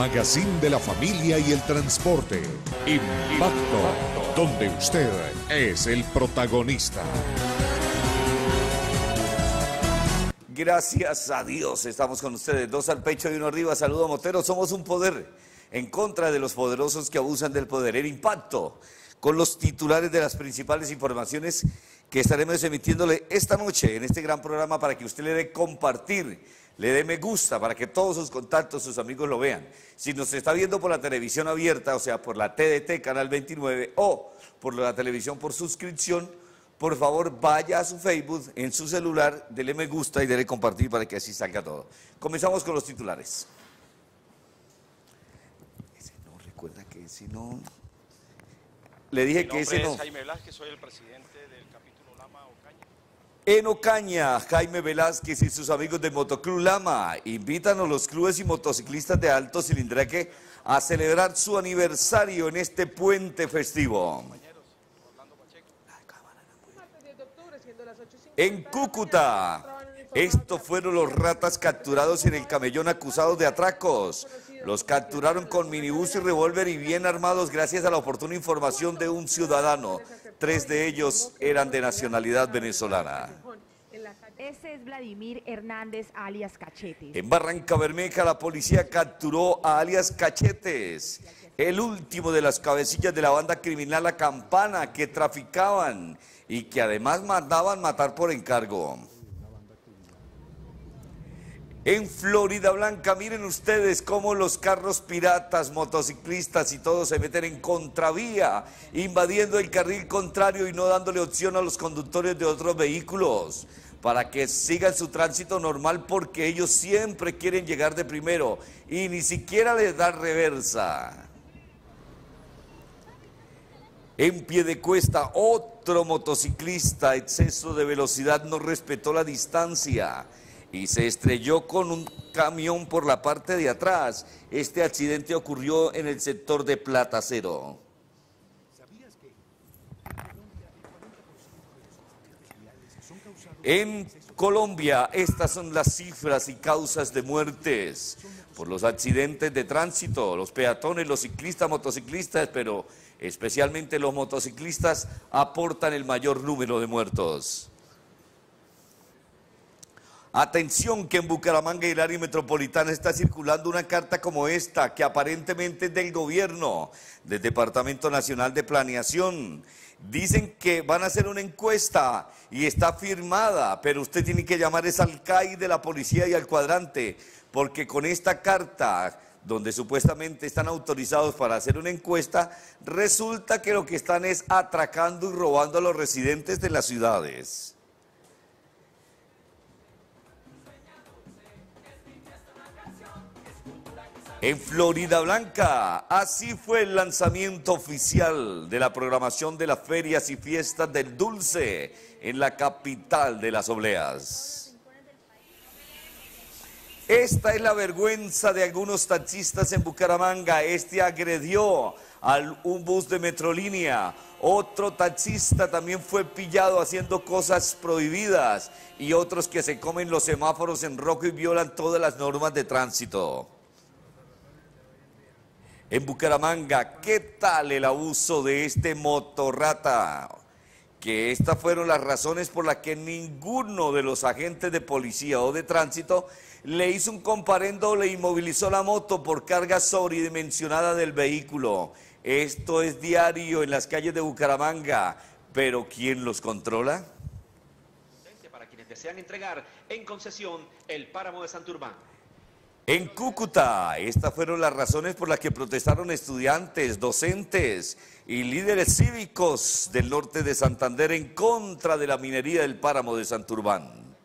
Magazine de la familia y el transporte. Impacto, donde usted es el protagonista. Gracias a Dios estamos con ustedes, dos al pecho y uno arriba. Saludo Motero, somos un poder en contra de los poderosos que abusan del poder. El impacto con los titulares de las principales informaciones que estaremos emitiéndole esta noche en este gran programa para que usted le dé compartir, le dé me gusta, para que todos sus contactos, sus amigos lo vean. Si nos está viendo por la televisión abierta, o sea, por la TDT, Canal 29, o por la televisión por suscripción, por favor vaya a su Facebook, en su celular, dele me gusta y dele compartir para que así salga todo. Comenzamos con los titulares. Ese no, recuerda que ese no... Le dije que ese no... Jaime Velázquez, soy el presidente del capítulo Lama Ocaña. En Ocaña, Jaime Velázquez y sus amigos de Motoclub Lama invitan a los clubes y motociclistas de alto cilindraje a celebrar su aniversario en este puente festivo. En Cúcuta, estos fueron los ratas capturados en el camellón acusados de atracos. Los capturaron con minibús y revólver y bien armados gracias a la oportuna información de un ciudadano. Tres de ellos eran de nacionalidad venezolana. Ese es Vladimir Hernández, alias Cachete. En Barranca Bermeja la policía capturó a alias Cachetes, el último de las cabecillas de la banda criminal La Campana que traficaban y que además mandaban matar por encargo. En Florida Blanca, miren ustedes cómo los carros piratas, motociclistas y todos se meten en contravía, invadiendo el carril contrario y no dándole opción a los conductores de otros vehículos para que sigan su tránsito normal porque ellos siempre quieren llegar de primero y ni siquiera les da reversa. En pie de cuesta, otro motociclista, exceso de velocidad, no respetó la distancia y se estrelló con un camión por la parte de atrás. Este accidente ocurrió en el sector de Platacero. En Colombia, estas son las cifras y causas de muertes por los accidentes de tránsito, los peatones, los ciclistas, motociclistas, pero especialmente los motociclistas aportan el mayor número de muertos. Atención que en Bucaramanga y el área metropolitana está circulando una carta como esta, que aparentemente es del gobierno, del Departamento Nacional de Planeación. Dicen que van a hacer una encuesta y está firmada, pero usted tiene que llamar es al CAI de la policía y al cuadrante, porque con esta carta, donde supuestamente están autorizados para hacer una encuesta, resulta que lo que están es atracando y robando a los residentes de las ciudades. En Florida Blanca, así fue el lanzamiento oficial de la programación de las ferias y fiestas del dulce en la capital de las obleas. Esta es la vergüenza de algunos taxistas en Bucaramanga. Este agredió a un bus de Metrolínea. Otro taxista también fue pillado haciendo cosas prohibidas y otros que se comen los semáforos en rojo y violan todas las normas de tránsito en Bucaramanga. ¿Qué tal el abuso de este motorrata? Que estas fueron las razones por las que ninguno de los agentes de policía o de tránsito le hizo un comparendo, le inmovilizó la moto por carga sobredimensionada del vehículo. Esto es diario en las calles de Bucaramanga, pero ¿quién los controla? Para quienes desean entregar en concesión el páramo de Santurbán. En Cúcuta, estas fueron las razones por las que protestaron estudiantes, docentes y líderes cívicos del norte de Santander en contra de la minería del páramo de Santurbán.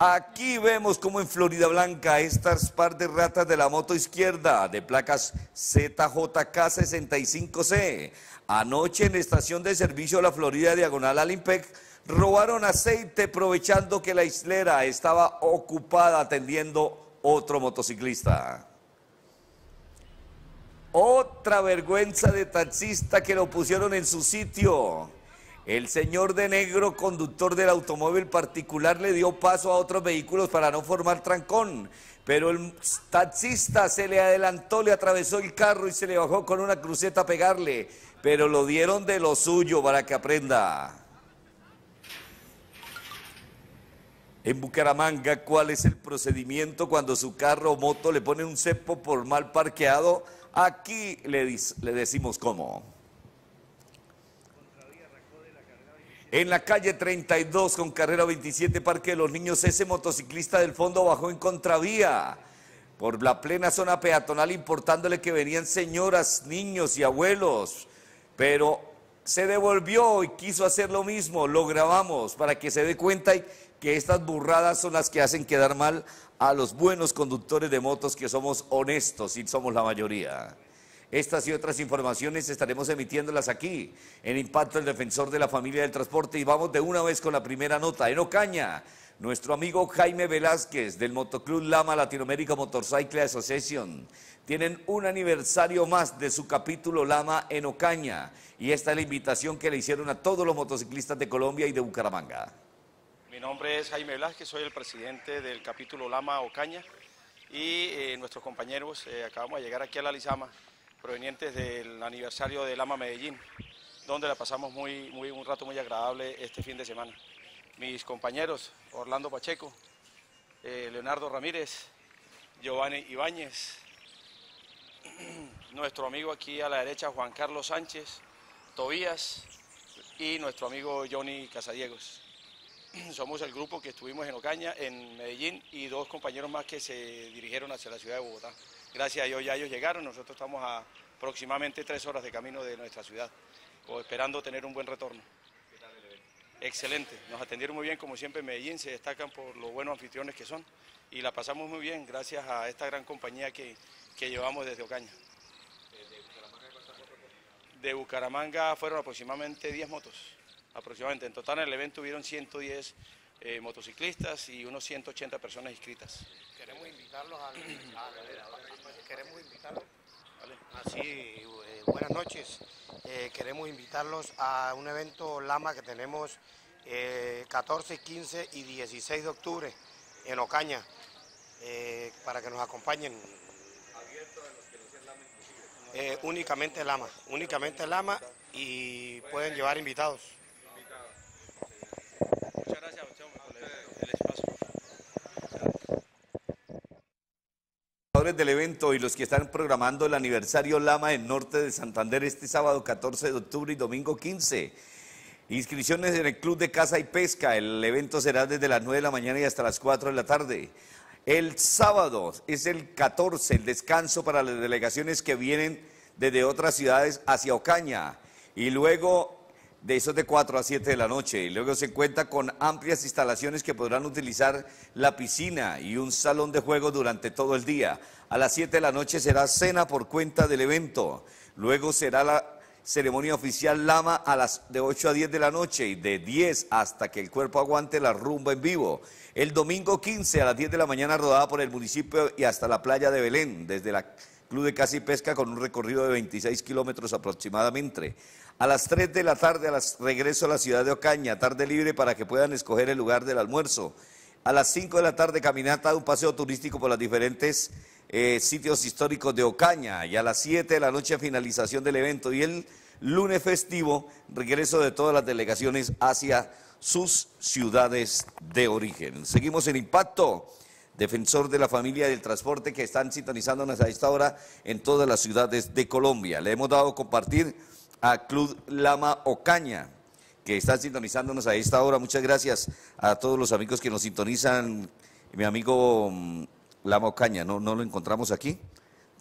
Aquí vemos como en Florida Blanca estas par de ratas de la moto izquierda de placas ZJK65C. Anoche en la estación de servicio de la Florida Diagonal Alimpec robaron aceite aprovechando que la islera estaba ocupada atendiendo otro motociclista. Otra vergüenza de taxista que lo pusieron en su sitio. El señor de negro, conductor del automóvil particular, le dio paso a otros vehículos para no formar trancón. Pero el taxista se le adelantó, le atravesó el carro y se le bajó con una cruceta a pegarle. Pero lo dieron de lo suyo para que aprenda. En Bucaramanga, ¿cuál es el procedimiento cuando su carro o moto le pone un cepo por mal parqueado? Aquí le, le decimos cómo. En la calle 32 con carrera 27 Parque de los Niños, ese motociclista del fondo bajó en contravía por la plena zona peatonal importándole que venían señoras, niños y abuelos, pero se devolvió y quiso hacer lo mismo, lo grabamos para que se dé cuenta que estas burradas son las que hacen quedar mal a los buenos conductores de motos que somos honestos y somos la mayoría. Estas y otras informaciones estaremos emitiéndolas aquí en Impacto el Defensor de la Familia del Transporte y vamos de una vez con la primera nota. En Ocaña, nuestro amigo Jaime Velázquez del Motoclub Lama Latinoamérica Motorcycle Association tienen un aniversario más de su capítulo Lama en Ocaña y esta es la invitación que le hicieron a todos los motociclistas de Colombia y de Bucaramanga. Mi nombre es Jaime Velázquez, soy el presidente del capítulo Lama Ocaña y eh, nuestros compañeros eh, acabamos de llegar aquí a la Lizama provenientes del aniversario de Lama Medellín, donde la pasamos muy, muy, un rato muy agradable este fin de semana. Mis compañeros, Orlando Pacheco, eh, Leonardo Ramírez, Giovanni Ibáñez, nuestro amigo aquí a la derecha, Juan Carlos Sánchez, Tobías y nuestro amigo Johnny Casadiegos. Somos el grupo que estuvimos en Ocaña, en Medellín, y dos compañeros más que se dirigieron hacia la ciudad de Bogotá. Gracias a Dios ya ellos llegaron, nosotros estamos a aproximadamente tres horas de camino de nuestra ciudad, o esperando tener un buen retorno. Excelente, nos atendieron muy bien, como siempre en Medellín, se destacan por los buenos anfitriones que son y la pasamos muy bien gracias a esta gran compañía que, llevamos desde Ocaña. De Bucaramanga fueron aproximadamente 10 motos, aproximadamente. En total en el evento hubieron 110 eh, motociclistas y unos 180 personas inscritas. Queremos invitarlos a, queremos invitarlos. Así, eh, buenas noches. Eh, queremos invitarlos a un evento Lama que tenemos 14, 15 y 16 de octubre en Ocaña para que nos acompañen. ¿Abierto a los que no sean Lama únicamente Lama, únicamente Lama y pueden llevar invitados. Del evento y los que están programando el aniversario Lama en Norte de Santander este sábado 14 de octubre y domingo 15. Inscripciones en el Club de Caza y Pesca. El evento será desde las 9 de la mañana y hasta las 4 de la tarde. El sábado es el 14, el descanso para las delegaciones que vienen desde otras ciudades hacia Ocaña. Y luego de esos de 4 a 7 de la noche. Y luego se cuenta con amplias instalaciones que podrán utilizar la piscina y un salón de juego durante todo el día. A las 7 de la noche será cena por cuenta del evento. Luego será la ceremonia oficial Lama a las de 8 a 10 de la noche y de 10 hasta que el cuerpo aguante la rumba en vivo. El domingo 15 a las 10 de la mañana rodada por el municipio y hasta la playa de Belén, desde la Club de Casi Pesca con un recorrido de 26 kilómetros aproximadamente. A las 3 de la tarde, a las, regreso a la ciudad de Ocaña, tarde libre para que puedan escoger el lugar del almuerzo. A las 5 de la tarde, caminata, un paseo turístico por los diferentes eh, sitios históricos de Ocaña. Y a las 7 de la noche, finalización del evento. Y el lunes festivo, regreso de todas las delegaciones hacia sus ciudades de origen. Seguimos en Impacto defensor de la familia y del transporte que están sintonizándonos a esta hora en todas las ciudades de Colombia. Le hemos dado compartir a Club Lama Ocaña, que están sintonizándonos a esta hora. Muchas gracias a todos los amigos que nos sintonizan. Mi amigo mm, Lama Ocaña, ¿no, no lo encontramos aquí?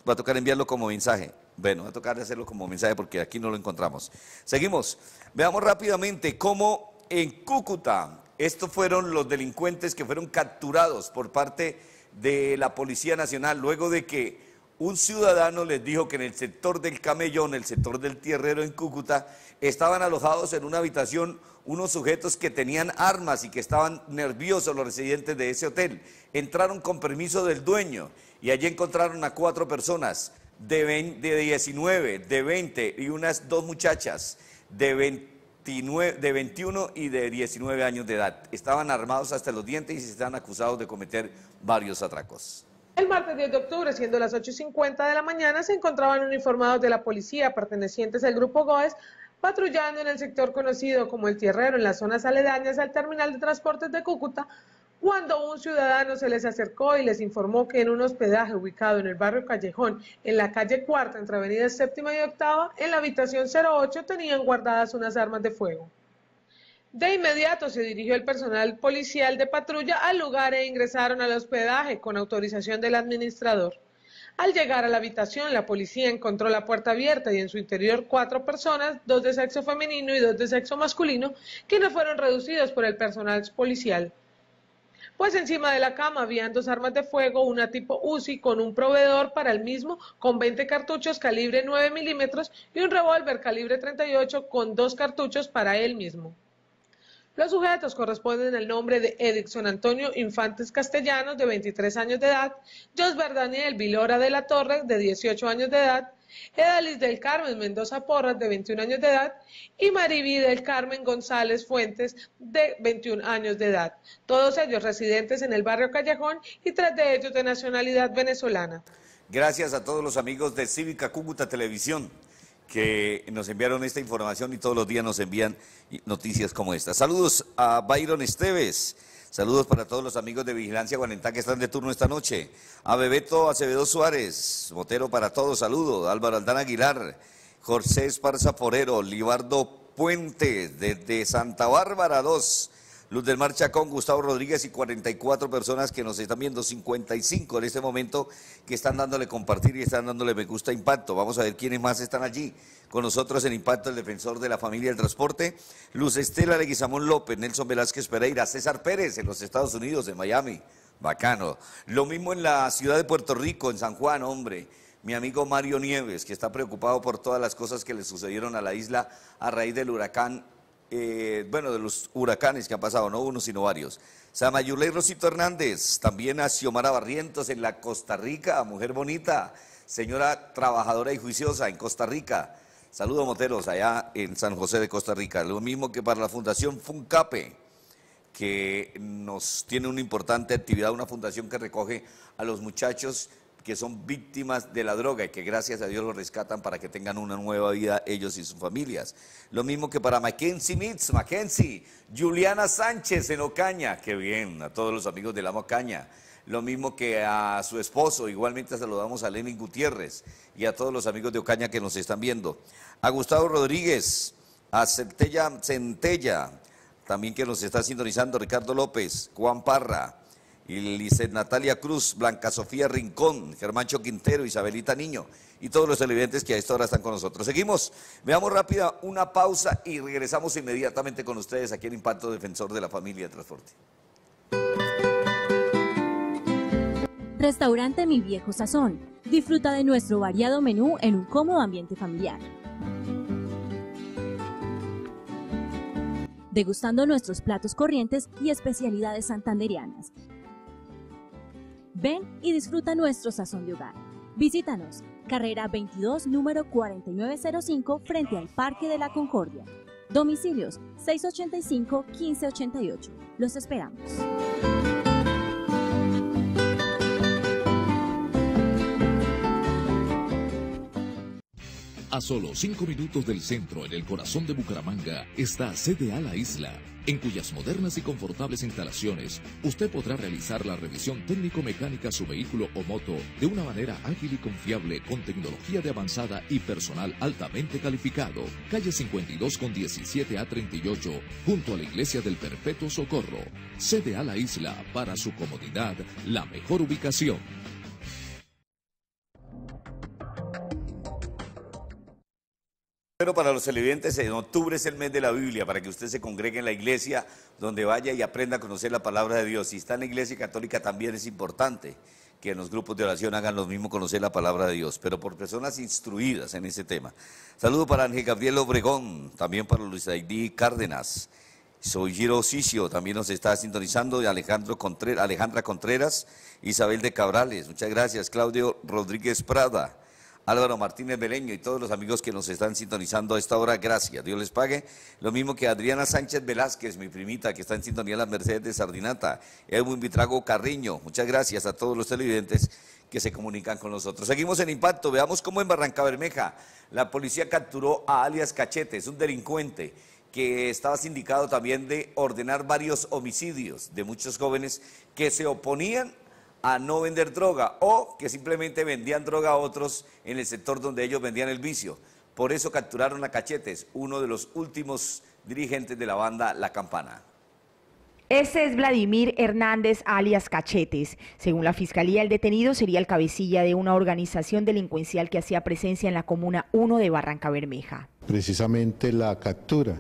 Va a tocar enviarlo como mensaje. Bueno, va a tocar hacerlo como mensaje porque aquí no lo encontramos. Seguimos. Veamos rápidamente cómo en Cúcuta Estos fueron los delincuentes que fueron capturados por parte de la Policía Nacional luego de que un ciudadano les dijo que en el sector del Camellón, el sector del Tierrero en Cúcuta, estaban alojados en una habitación unos sujetos que tenían armas y que estaban nerviosos los residentes de ese hotel. Entraron con permiso del dueño y allí encontraron a cuatro personas de, 20 de 19, de 20 y unas dos muchachas de 29, de 21 y de 19 años de edad. Estaban armados hasta los dientes y están acusados de cometer varios atracos. El martes 10 de octubre, siendo las 8.50 de la mañana, se encontraban uniformados de la policía pertenecientes al grupo GOES patrullando en el sector conocido como El Tierrero, en las zonas aledañas al terminal de transportes de Cúcuta, cuando un ciudadano se les acercó y les informó que en un hospedaje ubicado en el barrio Callejón, en la calle Cuarta, entre Avenida Séptima y Octava, en la habitación 08 tenían guardadas unas armas de fuego. De inmediato se dirigió el personal policial de patrulla al lugar e ingresaron al hospedaje con autorización del administrador. Al llegar a la habitación, la policía encontró la puerta abierta y en su interior cuatro personas, dos de sexo femenino y dos de sexo masculino, quienes fueron reducidos por el personal policial. Pues encima de la cama habían dos armas de fuego, una tipo UCI con un proveedor para el mismo con 20 cartuchos calibre 9 milímetros y un revólver calibre 38 con dos cartuchos para él mismo. Los sujetos corresponden al nombre de Edixon Antonio Infantes Castellanos, de 23 años de edad, Josber Daniel Vilora de la Torre, de 18 años de edad, Edalis del Carmen Mendoza Porras, de 21 años de edad, y Mariví del Carmen González Fuentes, de 21 años de edad. Todos ellos residentes en el barrio Callejón y tras de ellos de nacionalidad venezolana. Gracias a todos los amigos de Cívica Cúcuta Televisión que nos enviaron esta información y todos los días nos envían noticias como esta. Saludos a Byron Esteves. Saludos para todos los amigos de Vigilancia Guarentá que están de turno esta noche. A Bebeto Acevedo Suárez, Motero para todos, saludos. Álvaro Aldán Aguilar, José Esparza Forero, Libardo Puente, desde Santa Bárbara 2. Luz del Mar Chacón, Gustavo Rodríguez y 44 personas que nos están viendo, 55 en este momento que están dándole compartir y están dándole me gusta Impacto. Vamos a ver quiénes más están allí con nosotros en Impacto, el defensor de la familia del transporte, Luz Estela Leguizamón López, Nelson Velázquez Pereira, César Pérez en los Estados Unidos, en Miami. Bacano. Lo mismo en la ciudad de Puerto Rico, en San Juan, hombre mi amigo Mario Nieves, que está preocupado por todas las cosas que le sucedieron a la isla a raíz del huracán eh, bueno, de los huracanes que han pasado, no uno, sino varios. Samayuley Rosito Hernández, también a Xiomara Barrientos en la Costa Rica, mujer bonita, señora trabajadora y juiciosa en Costa Rica. Saludos moteros allá en San José de Costa Rica. Lo mismo que para la Fundación Funcape, que nos tiene una importante actividad, una fundación que recoge a los muchachos que son víctimas de la droga y que gracias a Dios los rescatan para que tengan una nueva vida ellos y sus familias. Lo mismo que para Mackenzie Mitz, Mackenzie, Juliana Sánchez en Ocaña, qué bien, a todos los amigos de la Ocaña. Lo mismo que a su esposo, igualmente saludamos a Lenin Gutiérrez y a todos los amigos de Ocaña que nos están viendo. A Gustavo Rodríguez, a Centella, Centella también que nos está sintonizando, Ricardo López, Juan Parra, Lizeth Natalia Cruz, Blanca Sofía Rincón, Germancho Quintero, Isabelita Niño y todos los televidentes que a esta hora están con nosotros. Seguimos, veamos rápida una pausa y regresamos inmediatamente con ustedes aquí en Impacto Defensor de la Familia de Transporte. Restaurante Mi Viejo Sazón. Disfruta de nuestro variado menú en un cómodo ambiente familiar. Degustando nuestros platos corrientes y especialidades santanderianas Ven y disfruta nuestro sazón de hogar. Visítanos, carrera 22, número 4905, frente al Parque de la Concordia. Domicilios 685-1588. Los esperamos. A solo cinco minutos del centro, en el corazón de Bucaramanga, está CDA La Isla en cuyas modernas y confortables instalaciones usted podrá realizar la revisión técnico-mecánica su vehículo o moto de una manera ágil y confiable con tecnología de avanzada y personal altamente calificado. Calle 52 con 17 a 38, junto a la Iglesia del Perpetuo Socorro. Sede a la isla para su comodidad, la mejor ubicación. Motero, para los televidentes, en octubre es el mes de la Biblia, para que usted se congregue en la iglesia, donde vaya y aprenda a conocer la palabra de Dios. Si está en la iglesia católica también es importante que en los grupos de oración hagan lo mismo, conocer la palabra de Dios, pero por personas instruidas en ese tema. Saludo para Ángel Gabriel Obregón, también para Luis Aidí Cárdenas. Soy Giro Sicio, también nos está sintonizando, Alejandro Alejandra Contreras, Isabel de Cabrales, muchas gracias, Claudio Rodríguez Prada. Álvaro Martínez Beleño y todos los amigos que nos están sintonizando a esta hora, gracias. Dios les pague. Lo mismo que Adriana Sánchez Velázquez, mi primita, que está en sintonía en las Mercedes de Sardinata. Edwin Vitrago Carriño, muchas gracias a todos los televidentes que se comunican con nosotros. Seguimos en impacto. Veamos cómo en Barranca Bermeja la policía capturó a alias Cachetes, un delincuente que estaba sindicado también de ordenar varios homicidios de muchos jóvenes que se oponían a no vender droga o que simplemente vendían droga a otros en el sector donde ellos vendían el vicio. Por eso capturaron a Cachetes, uno de los últimos dirigentes de la banda La Campana. Ese es Vladimir Hernández alias Cachetes. Según la fiscalía, el detenido sería el cabecilla de una organización delincuencial que hacía presencia en la comuna 1 de Barranca Bermeja. Precisamente la captura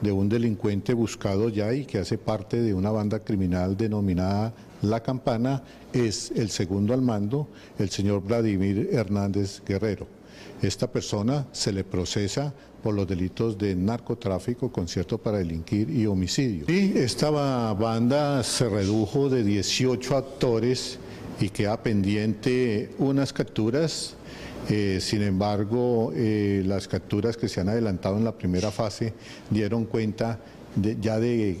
de un delincuente buscado ya y que hace parte de una banda criminal denominada La Campana es el segundo al mando, el señor Vladimir Hernández Guerrero. Esta persona se le procesa por los delitos de narcotráfico, concierto para delinquir y homicidio. Y esta banda se redujo de 18 actores y queda pendiente unas capturas eh, sin embargo, eh, las capturas que se han adelantado en la primera fase dieron cuenta ya de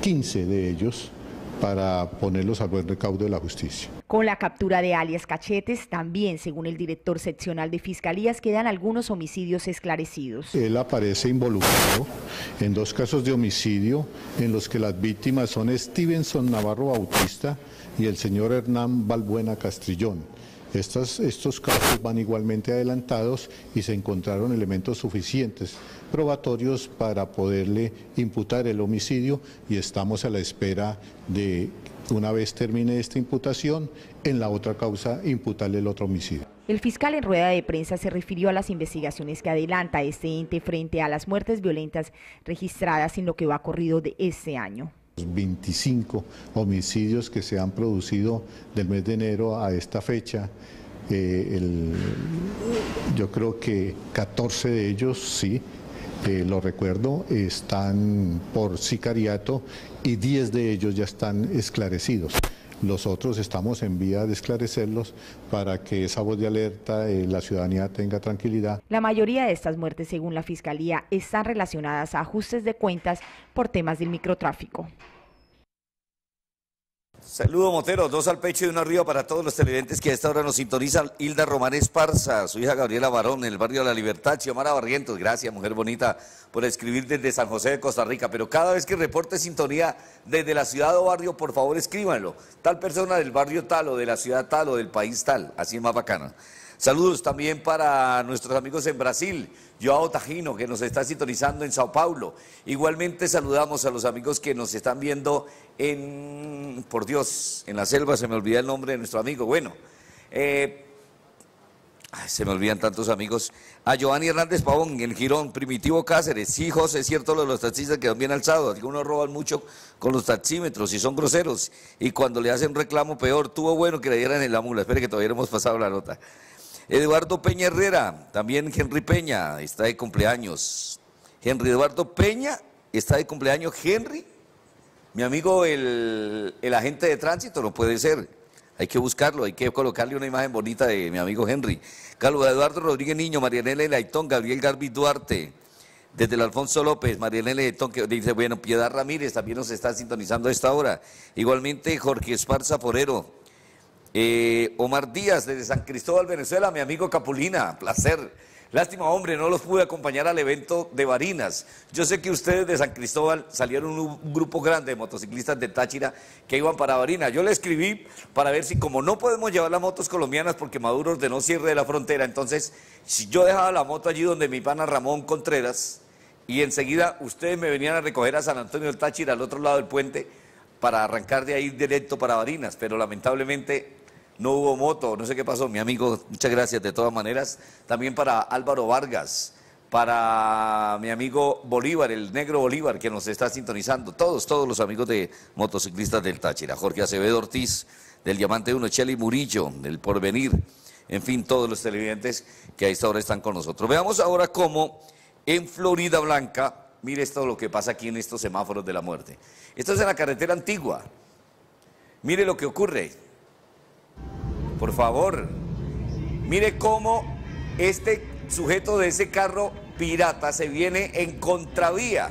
15 de ellos para ponerlos al buen recaudo de la justicia. Con la captura de alias Cachetes, también, según el director seccional de Fiscalías, quedan algunos homicidios esclarecidos. Él aparece involucrado en dos casos de homicidio en los que las víctimas son Stevenson Navarro Bautista y el señor Hernán Balbuena Castrillón. Estos, estos casos van igualmente adelantados y se encontraron elementos suficientes probatorios para poderle imputar el homicidio y estamos a la espera de, una vez termine esta imputación, en la otra causa imputarle el otro homicidio. El fiscal en rueda de prensa se refirió a las investigaciones que adelanta este ente frente a las muertes violentas registradas en lo que va corrido de este año. 25 homicidios que se han producido del mes de enero a esta fecha. Eh, yo creo que 14 de ellos, sí, lo recuerdo, están por sicariato y 10 de ellos ya están esclarecidos. Los otros estamos en vía de esclarecerlos para que esa voz de alerta eh, la ciudadanía tenga tranquilidad. La mayoría de estas muertes, según la Fiscalía, están relacionadas a ajustes de cuentas por temas del microtráfico. Saludo Motero, dos al pecho y uno arriba para todos los televidentes que a esta hora nos sintonizan. Hilda Román Esparza, su hija Gabriela Barón, en el barrio de la Libertad. Xiomara Barrientos, gracias, mujer bonita, por escribir desde San José de Costa Rica. Pero cada vez que reporte sintonía desde la ciudad o barrio, por favor escríbanlo. Tal persona del barrio tal o de la ciudad tal o del país tal, así es más bacana. Saludos también para nuestros amigos en Brasil, Joao Tajino, que nos está sintonizando en Sao Paulo. Igualmente saludamos a los amigos que nos están viendo en, por Dios, en la selva, se me olvida el nombre de nuestro amigo. Bueno, eh, se me olvidan tantos amigos. A Giovanni Hernández Pavón, en Girón, Primitivo Cáceres. Sí, José, es cierto lo de los taxistas quedan bien alzados. Algunos roban mucho con los taxímetros y son groseros. Y cuando le hacen reclamo, peor. Tuvo bueno que le dieran en la mula. Espere que todavía hemos pasado la nota. Eduardo Peña Herrera, también Henry Peña, está de cumpleaños. Henry Eduardo Peña está de cumpleaños. Henry, mi amigo el, agente de tránsito, no puede ser. Hay que buscarlo, hay que colocarle una imagen bonita de mi amigo Henry. Carlos Eduardo Rodríguez Niño, Marianela Leitón, Gabriel Garbi Duarte. Desde el Alfonso López, Marianela Leitón, que dice, bueno, Piedad Ramírez también nos está sintonizando a esta hora. Igualmente Jorge Esparza Forero, eh, Omar Díaz, desde San Cristóbal, Venezuela, mi amigo Capulina, placer. Lástima, hombre, no los pude acompañar al evento de Barinas. Yo sé que ustedes de San Cristóbal salieron un grupo grande de motociclistas de Táchira que iban para Barinas. Yo le escribí para ver si, como no podemos llevar las motos colombianas porque Maduro ordenó cierre de la frontera, entonces, si yo dejaba la moto allí donde mi pana Ramón Contreras y enseguida ustedes me venían a recoger a San Antonio del Táchira, al otro lado del puente, para arrancar de ahí directo para Barinas, pero lamentablemente no hubo moto, no sé qué pasó, mi amigo, muchas gracias de todas maneras. También para Álvaro Vargas, para mi amigo Bolívar, el negro Bolívar, que nos está sintonizando. Todos, todos los amigos de motociclistas del Táchira. Jorge Acevedo Ortiz, del Diamante 1, Chely Murillo, del Porvenir. En fin, todos los televidentes que a esta hora están con nosotros. Veamos ahora cómo en Florida Blanca, mire esto lo que pasa aquí en estos semáforos de la muerte. Esto es en la carretera antigua. Mire lo que ocurre. Por favor, mire cómo este sujeto de ese carro pirata se viene en contravía.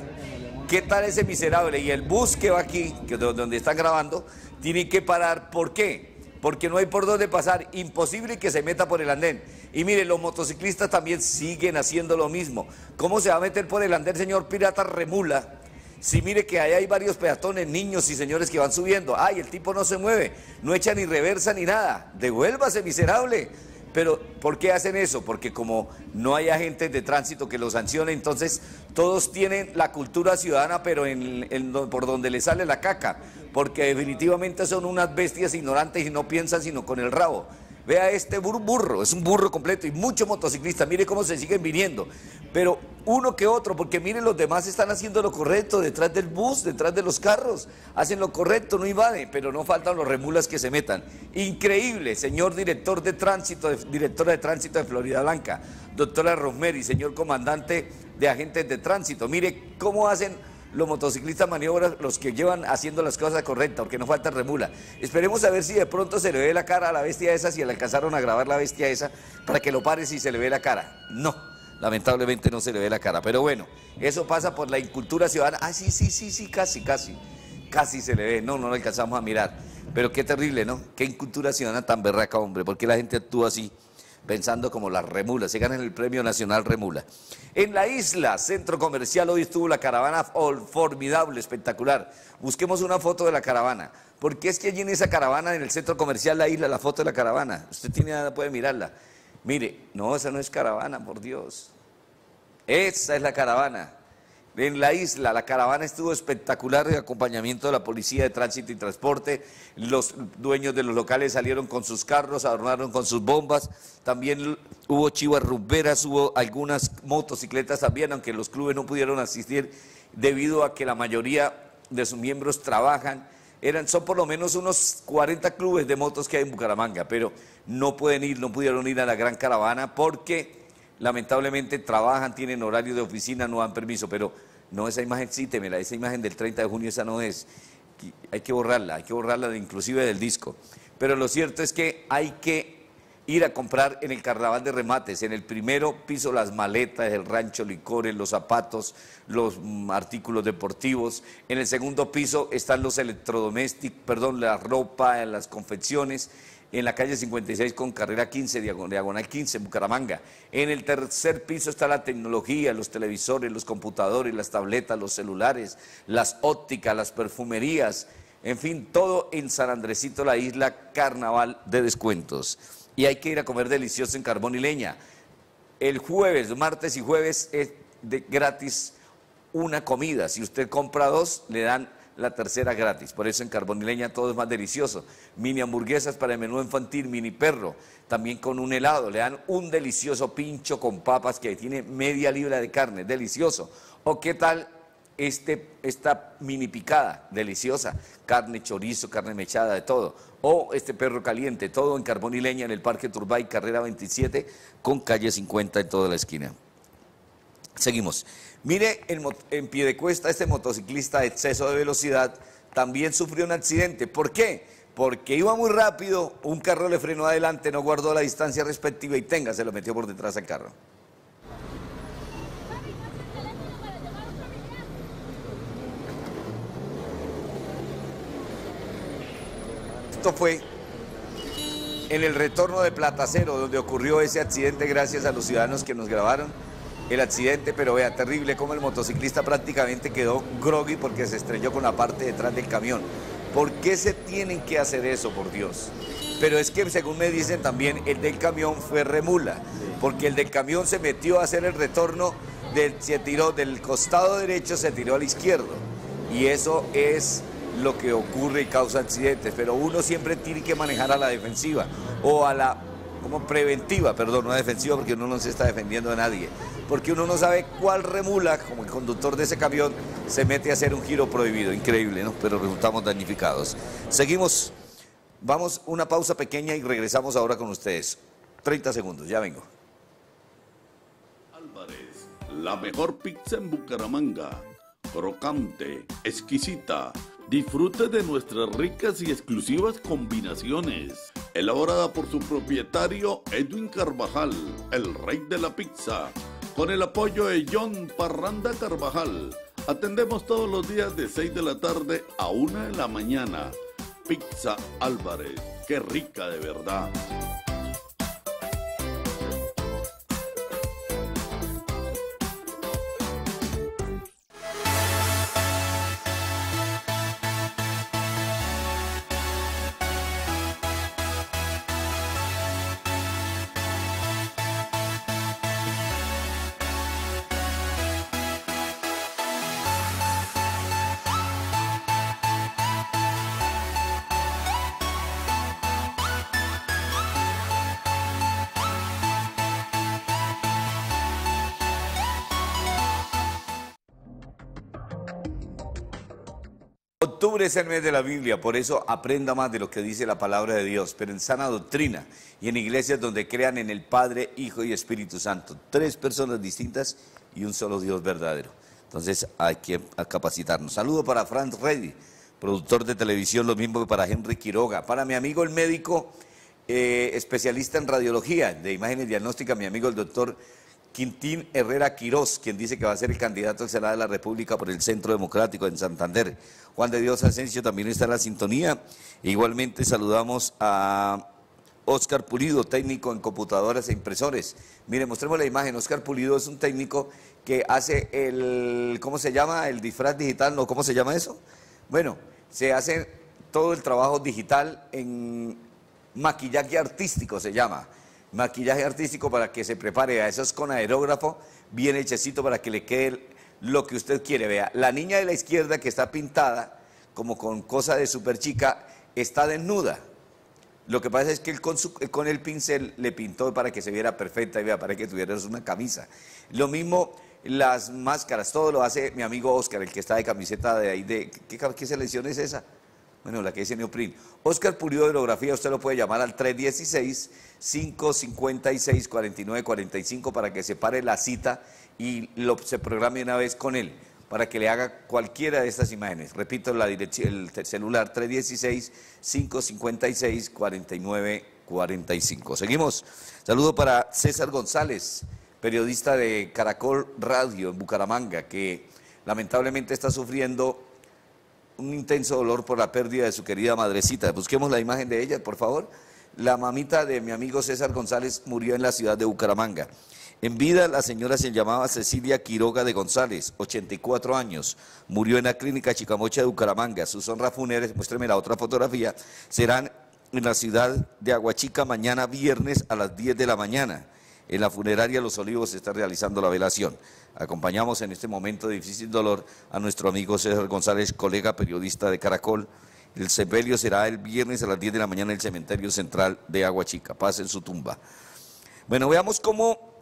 ¿Qué tal ese miserable? Y el bus que va aquí, que donde están grabando, tiene que parar. ¿Por qué? Porque no hay por dónde pasar. Imposible que se meta por el andén. Y mire, los motociclistas también siguen haciendo lo mismo. ¿Cómo se va a meter por el andén, señor pirata remula? Si mire que ahí hay varios peatones, niños y señores que van subiendo. Ay, el tipo no se mueve, no echa ni reversa ni nada. Devuélvase, miserable. Pero ¿por qué hacen eso? Porque como no hay agentes de tránsito que los sancionen, entonces todos tienen la cultura ciudadana, pero en, por donde le sale la caca, porque definitivamente son unas bestias ignorantes y no piensan sino con el rabo. Vea este burro, es un burro completo y muchos motociclistas, mire cómo se siguen viniendo. Pero uno que otro, porque mire, los demás están haciendo lo correcto, detrás del bus, detrás de los carros, hacen lo correcto, no invaden, pero no faltan los remulas que se metan. Increíble, señor director de tránsito, directora de tránsito de Florida Blanca, doctora Rosemary, señor comandante de agentes de tránsito, mire cómo hacen los motociclistas maniobras, los que llevan haciendo las cosas correctas, porque no falta remula. Esperemos a ver si de pronto se le ve la cara a la bestia esa, si le alcanzaron a grabar la bestia esa, para que lo pare si se le ve la cara. No, lamentablemente no se le ve la cara. Pero bueno, eso pasa por la incultura ciudadana. Ah, sí, sí, sí, sí, casi, casi. Casi se le ve. No, no lo alcanzamos a mirar. Pero qué terrible, ¿no? Qué incultura ciudadana tan berraca, hombre. ¿Por qué la gente actúa así? Pensando como las remulas, se ganan el Premio Nacional Remula. En la isla, centro comercial, hoy estuvo la caravana formidable, espectacular. Busquemos una foto de la caravana, porque es que allí en esa caravana, en el centro comercial, la isla, la foto de la caravana, usted tiene puede mirarla. Mire, no, esa no es caravana, por Dios. Esa es la caravana en la isla. La caravana estuvo espectacular de acompañamiento de la Policía de Tránsito y Transporte. Los dueños de los locales salieron con sus carros, adornaron con sus bombas. También hubo chivas rumberas, hubo algunas motocicletas también, aunque los clubes no pudieron asistir debido a que la mayoría de sus miembros trabajan. Eran, son por lo menos unos 40 clubes de motos que hay en Bucaramanga, pero no pueden ir, no pudieron ir a la gran caravana porque lamentablemente trabajan, tienen horario de oficina, no dan permiso, pero no, esa imagen sí, temela, esa imagen del 30 de junio, esa no es. Hay que borrarla, hay que borrarla inclusive del disco. Pero lo cierto es que hay que ir a comprar en el carnaval de remates. En el primero piso las maletas, el rancho, licores, los zapatos, los mm, artículos deportivos. En el segundo piso están los electrodomésticos, perdón, la ropa, las confecciones en la calle 56 con carrera 15, diagonal 15, Bucaramanga. En el tercer piso está la tecnología, los televisores, los computadores, las tabletas, los celulares, las ópticas, las perfumerías, en fin, todo en San Andresito, la isla carnaval de descuentos. Y hay que ir a comer delicioso en carbón y leña. El jueves, martes y jueves es de gratis una comida. Si usted compra dos, le dan la tercera gratis. Por eso en Carbonileña todo es más delicioso. Mini hamburguesas para el menú infantil, mini perro, también con un helado. Le dan un delicioso pincho con papas que tiene media libra de carne, delicioso. O qué tal este, esta mini picada, deliciosa, carne, chorizo, carne mechada, de todo. O este perro caliente, todo en Carbonileña, en el Parque Turbay, carrera 27, con calle 50 en toda la esquina. Seguimos. Mire, en, pie de cuesta, este motociclista de exceso de velocidad también sufrió un accidente. ¿Por qué? Porque iba muy rápido, un carro le frenó adelante, no guardó la distancia respectiva y tenga, se lo metió por detrás al carro. Esto fue en el retorno de Platacero, donde ocurrió ese accidente gracias a los ciudadanos que nos grabaron el accidente, pero vea, terrible como el motociclista prácticamente quedó groggy porque se estrelló con la parte detrás del camión. ¿Por qué se tienen que hacer eso, por Dios? Pero es que según me dicen también, el del camión fue remula, porque el del camión se metió a hacer el retorno, del, se tiró del costado derecho, se tiró al izquierdo. Y eso es lo que ocurre y causa accidentes, pero uno siempre tiene que manejar a la defensiva o a la como preventiva, perdón, no defensiva porque uno no se está defendiendo a nadie, porque uno no sabe cuál remula, como el conductor de ese camión, se mete a hacer un giro prohibido. Increíble, ¿no? Pero resultamos damnificados. Seguimos, vamos una pausa pequeña y regresamos ahora con ustedes. 30 segundos, ya vengo. Álvarez, la mejor pizza en Bucaramanga. Crocante, exquisita. Disfrute de nuestras ricas y exclusivas combinaciones. Elaborada por su propietario Edwin Carvajal, el rey de la pizza. Con el apoyo de John Parranda Carvajal. Atendemos todos los días de 6 de la tarde a 1 de la mañana. Pizza Álvarez. Qué rica de verdad. Octubre es el mes de la Biblia, por eso aprenda más de lo que dice la palabra de Dios, pero en sana doctrina y en iglesias donde crean en el Padre, Hijo y Espíritu Santo. Tres personas distintas y un solo Dios verdadero. Entonces hay que capacitarnos. Saludo para Frank Reddy, productor de televisión, lo mismo que para Henry Quiroga. Para mi amigo el médico eh, especialista en radiología de imágenes diagnósticas, mi amigo el doctor Quintín Herrera Quirós, quien dice que va a ser el candidato al Senado de la República por el Centro Democrático en Santander. Juan de Dios Asensio también está en la sintonía. igualmente saludamos a Oscar Pulido, técnico en computadoras e impresores. Mire, mostremos la imagen. Oscar Pulido es un técnico que hace el, ¿cómo se llama? El disfraz digital, ¿no? ¿Cómo se llama eso? Bueno, se hace todo el trabajo digital en maquillaje artístico, se llama maquillaje artístico para que se prepare a esos con aerógrafo bien hechecito para que le quede lo que usted quiere. Vea, la niña de la izquierda que está pintada como con cosa de super chica está desnuda. Lo que pasa es que él con, con el pincel le pintó para que se viera perfecta y vea, para que tuviera una camisa. Lo mismo las máscaras, todo lo hace mi amigo Oscar, el que está de camiseta de ahí. De, ¿qué, qué selección es esa? Bueno, la que dice Neoprin. Oscar Pulido de Orografía, usted lo puede llamar al 316-556-4945 para que se pare la cita y lo, se programe una vez con él para que le haga cualquiera de estas imágenes. Repito, la el celular 316-556-4945. Seguimos. Saludo para César González, periodista de Caracol Radio en Bucaramanga, que lamentablemente está sufriendo un intenso dolor por la pérdida de su querida madrecita. Busquemos la imagen de ella, por favor. La mamita de mi amigo César González murió en la ciudad de Bucaramanga. En vida, la señora se llamaba Cecilia Quiroga de González, 84 años. Murió en la clínica Chicamocha de Bucaramanga. Sus honras funerarias, muéstrame la otra fotografía, serán en la ciudad de Aguachica mañana viernes a las 10 de la mañana. En la funeraria Los Olivos se está realizando la velación. Acompañamos en este momento de difícil dolor a nuestro amigo César González, colega periodista de Caracol. El sepelio será el viernes a las 10 de la mañana en el cementerio central de Aguachica. Paz en su tumba. Bueno, veamos cómo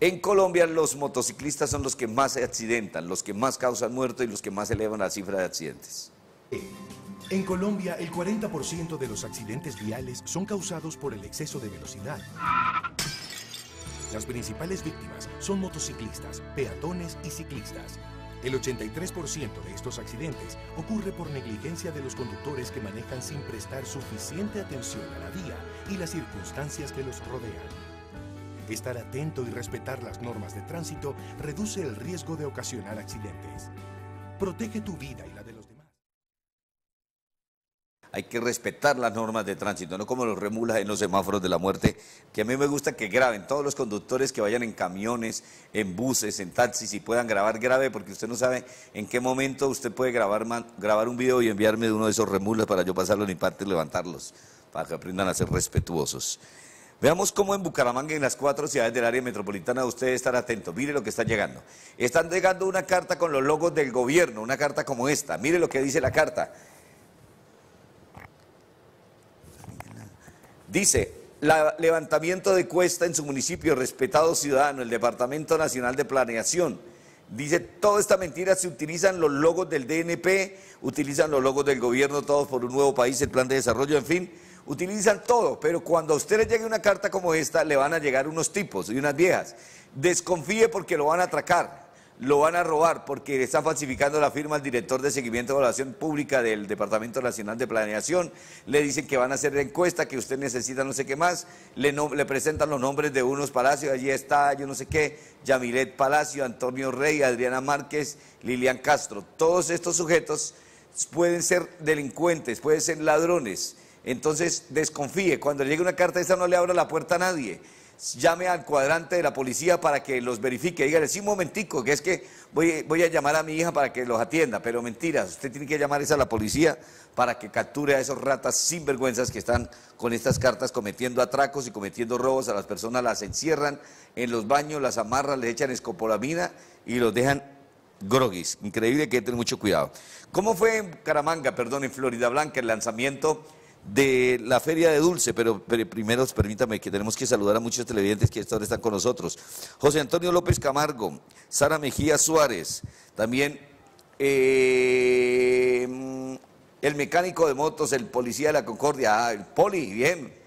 en Colombia los motociclistas son los que más se accidentan, los que más causan muertos y los que más elevan la cifra de accidentes. En Colombia, el 40% de los accidentes viales son causados por el exceso de velocidad. Las principales víctimas son motociclistas, peatones y ciclistas. El 83% de estos accidentes ocurre por negligencia de los conductores que manejan sin prestar suficiente atención a la vía y las circunstancias que los rodean. Estar atento y respetar las normas de tránsito reduce el riesgo de ocasionar accidentes. Protege tu vida y la de. Hay que respetar las normas de tránsito, no como los remulas en los semáforos de la muerte, que a mí me gusta que graben todos los conductores que vayan en camiones, en buses, en taxis y puedan grabar grave, porque usted no sabe en qué momento usted puede grabar, grabar un video y enviarme uno de esos remulas para yo pasarlo en mi parte y levantarlos, para que aprendan a ser respetuosos. Veamos cómo en Bucaramanga en las cuatro ciudades del área metropolitana usted estar atento. Mire lo que está llegando. Están llegando una carta con los logos del gobierno, una carta como esta. Mire lo que dice la carta. Dice, La, levantamiento de cuesta en su municipio, respetado ciudadano, el Departamento Nacional de Planeación. Dice, toda esta mentira se utilizan los logos del DNP, utilizan los logos del gobierno, todos por un nuevo país, el plan de desarrollo, en fin, utilizan todo, pero cuando a usted le llegue una carta como esta, le van a llegar unos tipos y unas viejas. Desconfíe porque lo van a atracar lo van a robar porque le están falsificando la firma al director de seguimiento de evaluación pública del Departamento Nacional de Planeación, le dicen que van a hacer la encuesta, que usted necesita no sé qué más, le, presentan los nombres de unos palacios, allí está yo no sé qué, Yamilet Palacio, Antonio Rey, Adriana Márquez, Lilian Castro, todos estos sujetos pueden ser delincuentes, pueden ser ladrones, entonces desconfíe, cuando le llegue una carta esta no le abra la puerta a nadie llame al cuadrante de la policía para que los verifique. Dígale, sí, un momentico, que es que voy, a llamar a mi hija para que los atienda. Pero mentiras, usted tiene que llamar a la policía para que capture a esos ratas sinvergüenzas que están con estas cartas cometiendo atracos y cometiendo robos a las personas, las encierran en los baños, las amarran, les echan escopolamina y los dejan groguis. Increíble que tener mucho cuidado. ¿Cómo fue en Caramanga, perdón, en Florida Blanca, el lanzamiento de la Feria de Dulce, pero, primero permítame que tenemos que saludar a muchos televidentes que esta hora están con nosotros. José Antonio López Camargo, Sara Mejía Suárez, también eh, el mecánico de motos, el policía de la Concordia, ah, el poli, bien,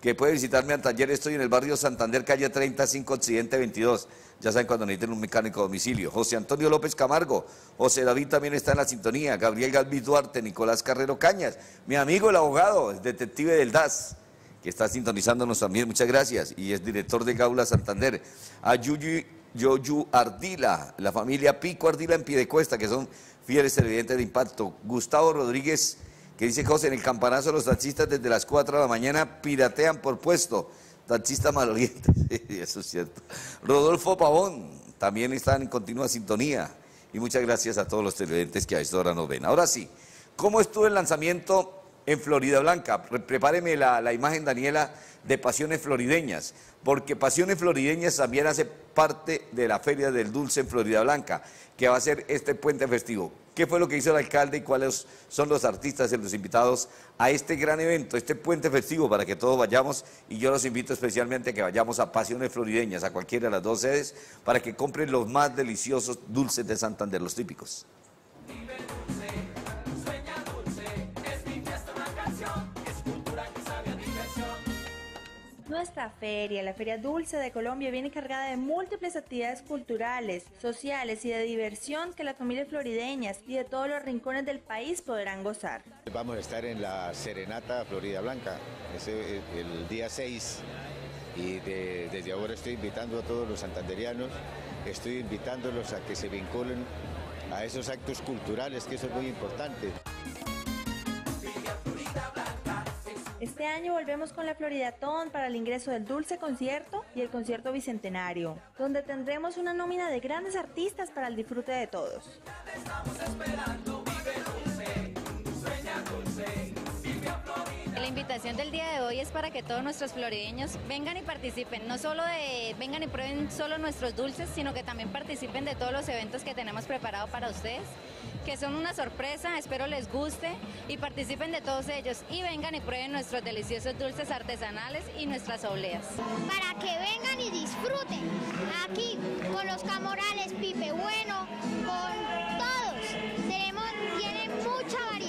que puede visitarme al taller, estoy en el barrio Santander, calle 35, Occidente 22. Ya saben cuando necesiten un mecánico domicilio. José Antonio López Camargo, José David también está en la sintonía, Gabriel Galvis Duarte, Nicolás Carrero Cañas, mi amigo el abogado, el detective del DAS, que está sintonizándonos también, muchas gracias, y es director de Gaula Santander. A Yuyu, Yoyu Ardila, la familia Pico Ardila en Piedecuesta, que son fieles televidentes de impacto. Gustavo Rodríguez, que dice José, en el campanazo los taxistas desde las 4 de la mañana piratean por puesto taxista maloriente, eso es cierto. Rodolfo Pavón, también están en continua sintonía. Y muchas gracias a todos los televidentes que a esta hora nos ven. Ahora sí, ¿cómo estuvo el lanzamiento en Florida Blanca? Prepáreme la, la imagen, Daniela, de Pasiones Florideñas, porque Pasiones Florideñas también hace parte de la Feria del Dulce en Florida Blanca, que va a ser este puente festivo. ¿Qué fue lo que hizo el alcalde y cuáles son los artistas y los invitados a este gran evento, este puente festivo para que todos vayamos? Y yo los invito especialmente a que vayamos a Pasiones Florideñas, a cualquiera de las dos sedes, para que compren los más deliciosos dulces de Santander, los típicos. Nuestra feria, la Feria Dulce de Colombia, viene cargada de múltiples actividades culturales, sociales y de diversión que las familias florideñas y de todos los rincones del país podrán gozar. Vamos a estar en la Serenata Florida Blanca, el día 6 y desde ahora estoy invitando a todos los santanderianos, estoy invitándolos a que se vinculen a esos actos culturales, que eso es muy importante. Este año volvemos con la Floridatón para el ingreso del Dulce Concierto y el Concierto Bicentenario, donde tendremos una nómina de grandes artistas para el disfrute de todos. Invitación del día de hoy es para que todos nuestros florideños vengan y participen, no solo de vengan y prueben solo nuestros dulces, sino que también participen de todos los eventos que tenemos preparados para ustedes que son una sorpresa, espero les guste y participen de todos ellos y vengan y prueben nuestros deliciosos dulces artesanales y nuestras obleas. Para que vengan y disfruten aquí con los camorales Pipe Bueno, con todos. Tenemos, tienen mucha variedad,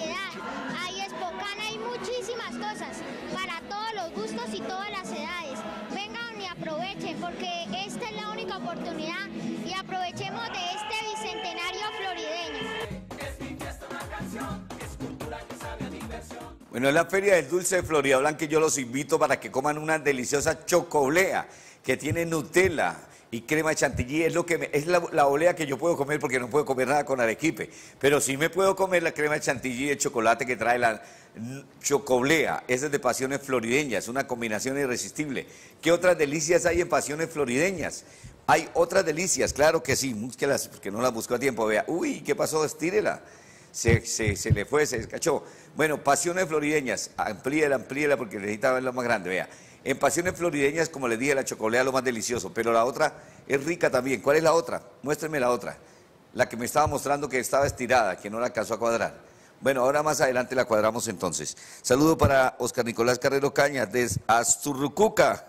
muchísimas cosas para todos los gustos y todas las edades. Vengan y aprovechen porque esta es la única oportunidad y aprovechemos de este bicentenario florideño. Bueno, en la Feria del Dulce de Florida Blanca yo los invito para que coman una deliciosa chocolea que tiene Nutella y crema chantilly. Es, lo que es la, olea que yo puedo comer porque no puedo comer nada con arequipe. Pero sí me puedo comer la crema chantilly y el chocolate que trae la chocolea. Esa es de pasiones florideñas, una combinación irresistible. ¿Qué otras delicias hay en pasiones florideñas? Hay otras delicias, claro que sí, búsquelas, porque no las busco a tiempo. Vea, uy, ¿qué pasó? Estírela se, se, le fue, se descachó. Bueno, Pasiones Florideñas, amplíela, amplíela porque necesitaba verlo más grande, vea. En Pasiones Florideñas, como les dije, la chocolea lo más delicioso, pero la otra es rica también. ¿Cuál es la otra? Muéstrenme la otra. La que me estaba mostrando que estaba estirada, que no la alcanzó a cuadrar. Bueno, ahora más adelante la cuadramos entonces. Saludo para Oscar Nicolás Carrero Cañas desde Asturrucuca.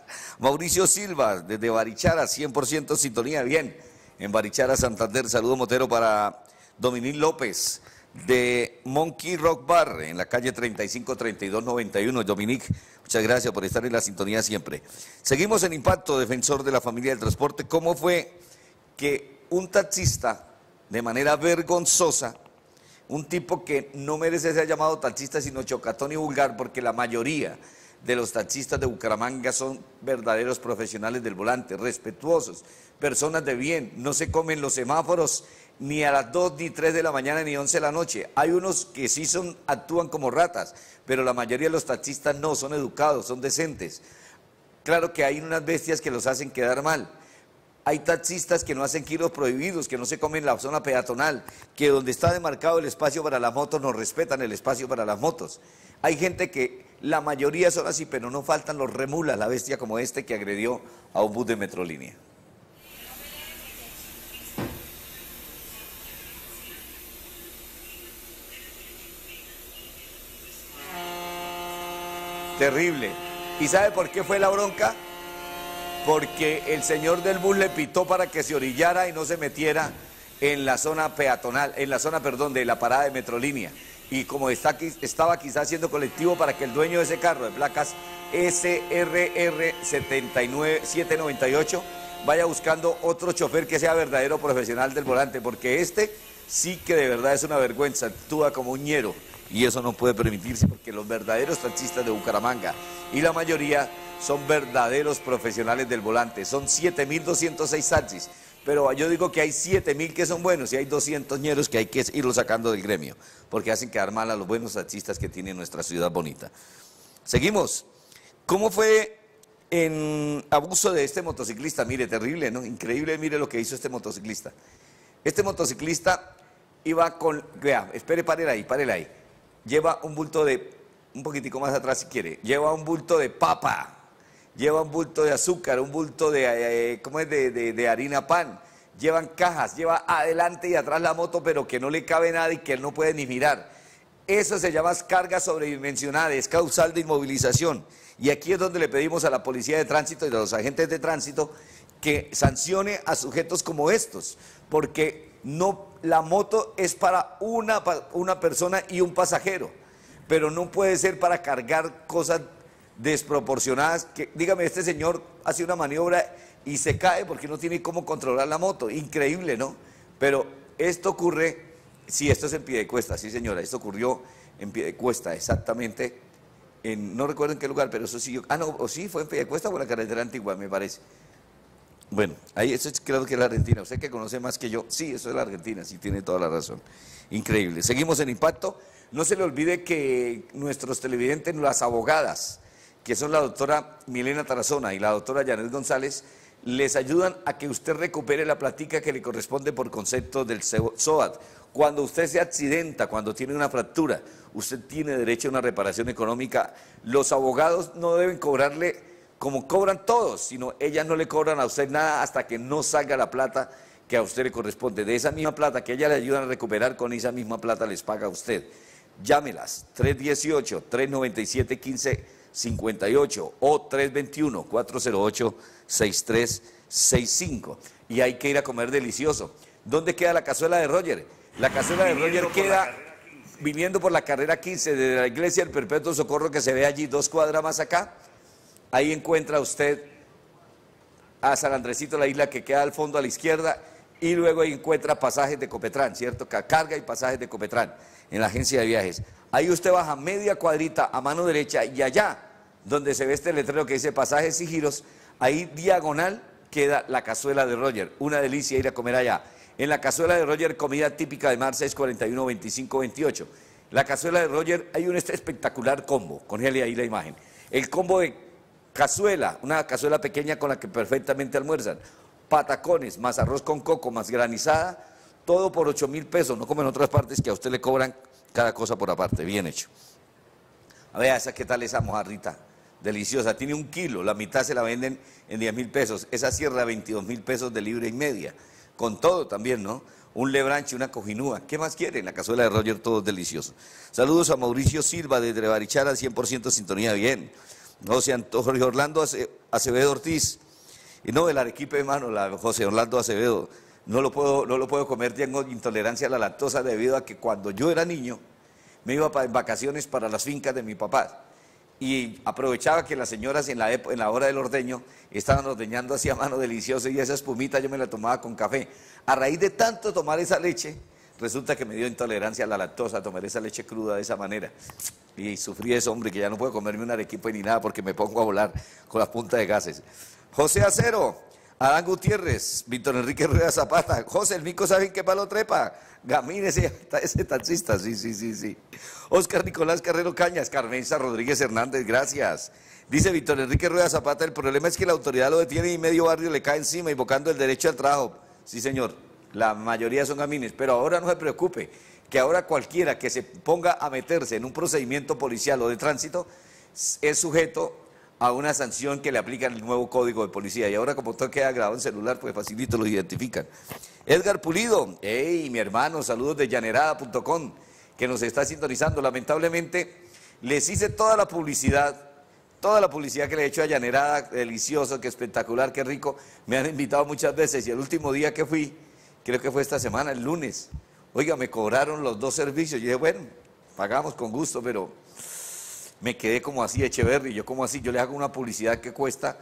Mauricio Silva desde Barichara, 100% sintonía. Bien, en Barichara, Santander. Saludo motero para Dominic López de Monkey Rock Bar en la calle 353291. Dominic, muchas gracias por estar en la sintonía siempre. Seguimos en Impacto, defensor de la familia del transporte. ¿Cómo fue que un taxista, de manera vergonzosa, un tipo que no merece ser llamado taxista, sino chocatón y vulgar, porque la mayoría de los taxistas de Bucaramanga son verdaderos profesionales del volante, respetuosos, personas de bien, no se comen los semáforos ni a las 2, ni 3 de la mañana, ni 11 de la noche. Hay unos que sí son, actúan como ratas, pero la mayoría de los taxistas no, son educados, son decentes. Claro que hay unas bestias que los hacen quedar mal. Hay taxistas que no hacen kilos prohibidos, que no se comen la zona peatonal, que donde está demarcado el espacio para las motos no respetan el espacio para las motos. Hay gente que la mayoría son así, pero no faltan los remulas, la bestia como este que agredió a un bus de Metrolínea. Terrible. ¿Y sabe por qué fue la bronca? Porque el señor del bus le pitó para que se orillara y no se metiera en la zona peatonal, en la zona, perdón, de la parada de Metrolínea. Y como está, estaba quizás siendo colectivo para que el dueño de ese carro de placas SRR 79798 vaya buscando otro chofer que sea verdadero profesional del volante, porque este sí que de verdad es una vergüenza, actúa como un ñero y eso no puede permitirse porque los verdaderos taxistas de Bucaramanga y la mayoría son verdaderos profesionales del volante. Son 7.206 taxis, pero yo digo que hay 7.000 que son buenos y hay 200 ñeros que hay que irlos sacando del gremio porque hacen quedar mal a los buenos taxistas que tiene nuestra ciudad bonita. Seguimos. ¿Cómo fue en abuso de este motociclista? Mire, terrible, ¿no? Increíble, mire lo que hizo este motociclista. Este motociclista iba con, vea, espere, párela ahí, párela ahí lleva un bulto de, un poquitico más atrás si quiere, lleva un bulto de papa, lleva un bulto de azúcar, un bulto de, eh, ¿cómo es?, de, de, harina pan, llevan cajas, lleva adelante y atrás la moto, pero que no le cabe nada y que él no puede ni mirar. Eso se llama carga sobredimensionada, es causal de inmovilización. Y aquí es donde le pedimos a la policía de tránsito y a los agentes de tránsito que sancione a sujetos como estos, porque no, la moto es para una, una persona y un pasajero, pero no puede ser para cargar cosas desproporcionadas. Que, dígame, este señor hace una maniobra y se cae porque no tiene cómo controlar la moto. Increíble, ¿no? Pero esto ocurre, sí, esto es en Piedecuesta, sí señora, esto ocurrió en Piedecuesta, exactamente, en, no recuerdo en qué lugar, pero eso sí, ah, no, o sí, fue en Piedecuesta o en la carretera antigua, me parece. Bueno, ahí eso creo que es la Argentina. Usted que conoce más que yo, sí, eso es la Argentina, sí tiene toda la razón. Increíble. Seguimos en impacto. No se le olvide que nuestros televidentes, las abogadas, que son la doctora Milena Tarazona y la doctora Janet González, les ayudan a que usted recupere la platica que le corresponde por concepto del SOAT. Cuando usted se accidenta, cuando tiene una fractura, usted tiene derecho a una reparación económica. Los abogados no deben cobrarle como cobran todos, sino ellas no le cobran a usted nada hasta que no salga la plata que a usted le corresponde. De esa misma plata que ellas le ayudan a recuperar, con esa misma plata les paga a usted. Llámelas, 318-397-1558 o 321-408-6365. Y hay que ir a comer delicioso. ¿Dónde queda la cazuela de Roger? La cazuela de Roger queda viniendo por la carrera 15 de la iglesia del Perpetuo Socorro que se ve allí dos cuadras más acá Ahí encuentra usted a San Andresito, la isla que queda al fondo a la izquierda, y luego ahí encuentra pasajes de Copetrán, ¿cierto? Carga y pasajes de Copetrán en la agencia de viajes. Ahí usted baja media cuadrita a mano derecha y allá, donde se ve este letrero que dice pasajes y giros, ahí diagonal queda la cazuela de Roger. Una delicia ir a comer allá. En la cazuela de Roger, comida típica de mar 641 25 28. La cazuela de Roger, hay un espectacular combo, con él ahí la imagen. El combo de Cazuela, una cazuela pequeña con la que perfectamente almuerzan. Patacones, más arroz con coco, más granizada, todo por 8 mil pesos, no como en otras partes que a usted le cobran cada cosa por aparte, bien hecho. A ver, esa qué tal esa mojarrita, deliciosa, tiene un kilo, la mitad se la venden en 10 mil pesos, esa sierra 22 mil pesos de libre y media, con todo también, ¿no? un lebranche, una cojinúa. ¿Qué más quieren? La cazuela de Roger, todo es delicioso. Saludos a Mauricio Silva desde Barichara, 100% sintonía, bien. José Jorge Orlando Acevedo Ortiz. Y no, el arequipe, hermano, la José Orlando Acevedo. No lo puedo, no lo puedo comer, tengo intolerancia a la lactosa debido a que cuando yo era niño me iba en vacaciones para las fincas de mi papá y aprovechaba que las señoras en la, en la hora del ordeño estaban ordeñando así a mano delicioso y esa espumita yo me la tomaba con café. A raíz de tanto tomar esa leche, resulta que me dio intolerancia a la lactosa, tomar esa leche cruda de esa manera. Y sufrí eso, hombre, que ya no puedo comerme un arequipe ni nada porque me pongo a volar con la punta de gases. José Acero, Adán Gutiérrez, Víctor Enrique Rueda Zapata, José, el mico sabe en qué palo trepa. Gamín, ese, ese taxista, sí, sí, sí, sí. Oscar Nicolás Carrero Cañas, Carmenza Rodríguez Hernández, gracias. Dice Víctor Enrique Rueda Zapata, el problema es que la autoridad lo detiene y medio barrio le cae encima invocando el derecho al trabajo. Sí, señor, la mayoría son gamines, pero ahora no se preocupe, que ahora cualquiera que se ponga a meterse en un procedimiento policial o de tránsito es sujeto a una sanción que le aplica el nuevo código de policía. Y ahora como todo queda grabado en celular, pues facilito lo identifican. Edgar Pulido, hey, mi hermano, saludos de llanerada.com, que nos está sintonizando. Lamentablemente, les hice toda la publicidad, toda la publicidad que le he hecho a Llanerada, delicioso, qué espectacular, qué rico. Me han invitado muchas veces y el último día que fui, creo que fue esta semana, el lunes, oiga, me cobraron los dos servicios. Yo dije, bueno, pagamos con gusto, pero me quedé como así, Echeverry, yo como así, yo le hago una publicidad que cuesta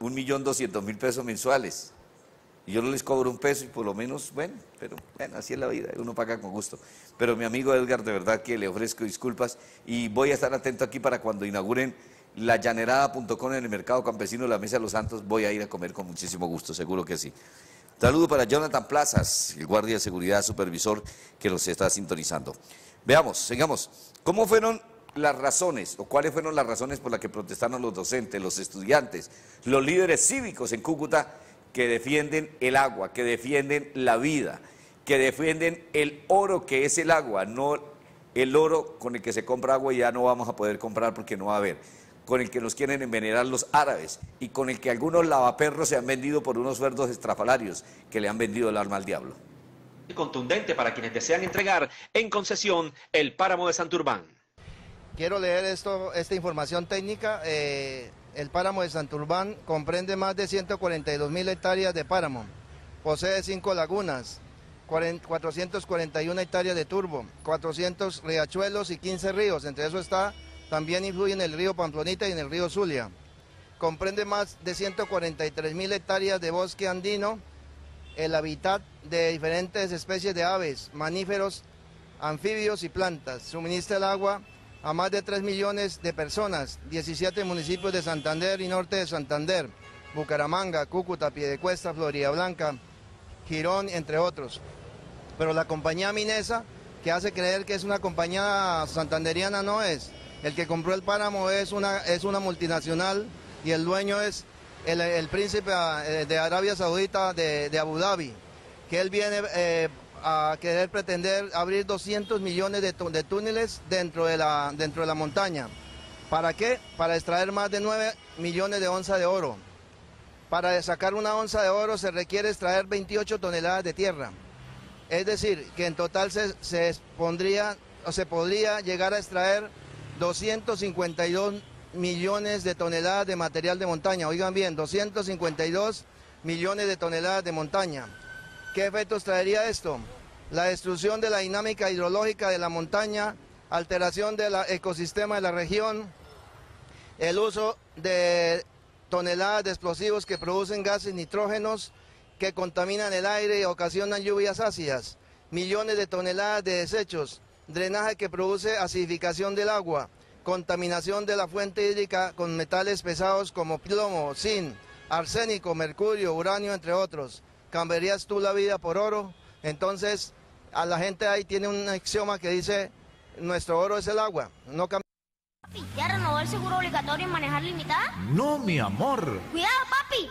un millón doscientos mil pesos mensuales. Y yo no les cobro un peso y por lo menos, bueno, pero bueno, así es la vida, uno paga con gusto. Pero mi amigo Edgar, de verdad que le ofrezco disculpas y voy a estar atento aquí para cuando inauguren la llanerada.com en el mercado campesino de la Mesa de los Santos, voy a ir a comer con muchísimo gusto, seguro que sí. Saludo para Jonathan Plazas, el guardia de seguridad supervisor que nos está sintonizando. Veamos, sigamos. ¿Cómo fueron las razones o cuáles fueron las razones por las que protestaron los docentes, los estudiantes, los líderes cívicos en Cúcuta que defienden el agua, que defienden la vida, que defienden el oro que es el agua, no el oro con el que se compra agua y ya no vamos a poder comprar porque no va a haber, con el que nos quieren envenenar los árabes y con el que algunos lavaperros se han vendido por unos sueldos estrafalarios que le han vendido el arma al diablo. Contundente para quienes desean entregar en concesión el páramo de Santurbán. Quiero leer esto, esta información técnica. Eh, el páramo de Santurbán comprende más de 142 mil hectáreas de páramo. Posee cinco lagunas, 441 hectáreas de turbo, 400 riachuelos y 15 ríos. Entre eso está, también influye en el río Pamplonita y en el río Zulia. Comprende más de 143 mil hectáreas de bosque andino, el hábitat de diferentes especies de aves, mamíferos, anfibios y plantas. Suministra el agua a más de 3 millones de personas, 17 municipios de Santander y norte de Santander, Bucaramanga, Cúcuta, Piedecuesta, Florida Blanca, Girón, entre otros. Pero la compañía Minesa, que hace creer que es una compañía santanderiana, no es. El que compró el páramo es una, es una multinacional y el dueño es el, príncipe eh, de Arabia Saudita de, Abu Dhabi, que él viene eh, a querer pretender abrir 200 millones de, túneles dentro de, la, dentro de la montaña. ¿Para qué? Para extraer más de 9 millones de onzas de oro. Para sacar una onza de oro se requiere extraer 28 toneladas de tierra. Es decir, que en total se, se o se podría llegar a extraer 252 millones de toneladas de material de montaña. Oigan bien, 252 millones de toneladas de montaña. ¿Qué efectos traería esto? La destrucción de la dinámica hidrológica de la montaña, alteración del ecosistema de la región, el uso de toneladas de explosivos que producen gases nitrógenos que contaminan el aire y ocasionan lluvias ácidas, millones de toneladas de desechos, drenaje que produce acidificación del agua, contaminación de la fuente hídrica con metales pesados como plomo, zinc, arsénico, mercurio, uranio, entre otros cambiarías tú la vida por oro. Entonces, a la gente ahí tiene un axioma que dice, nuestro oro es el agua, no cambia. ¿Ya renovó el seguro obligatorio en manejar limitada? No, mi amor. Cuidado, papi.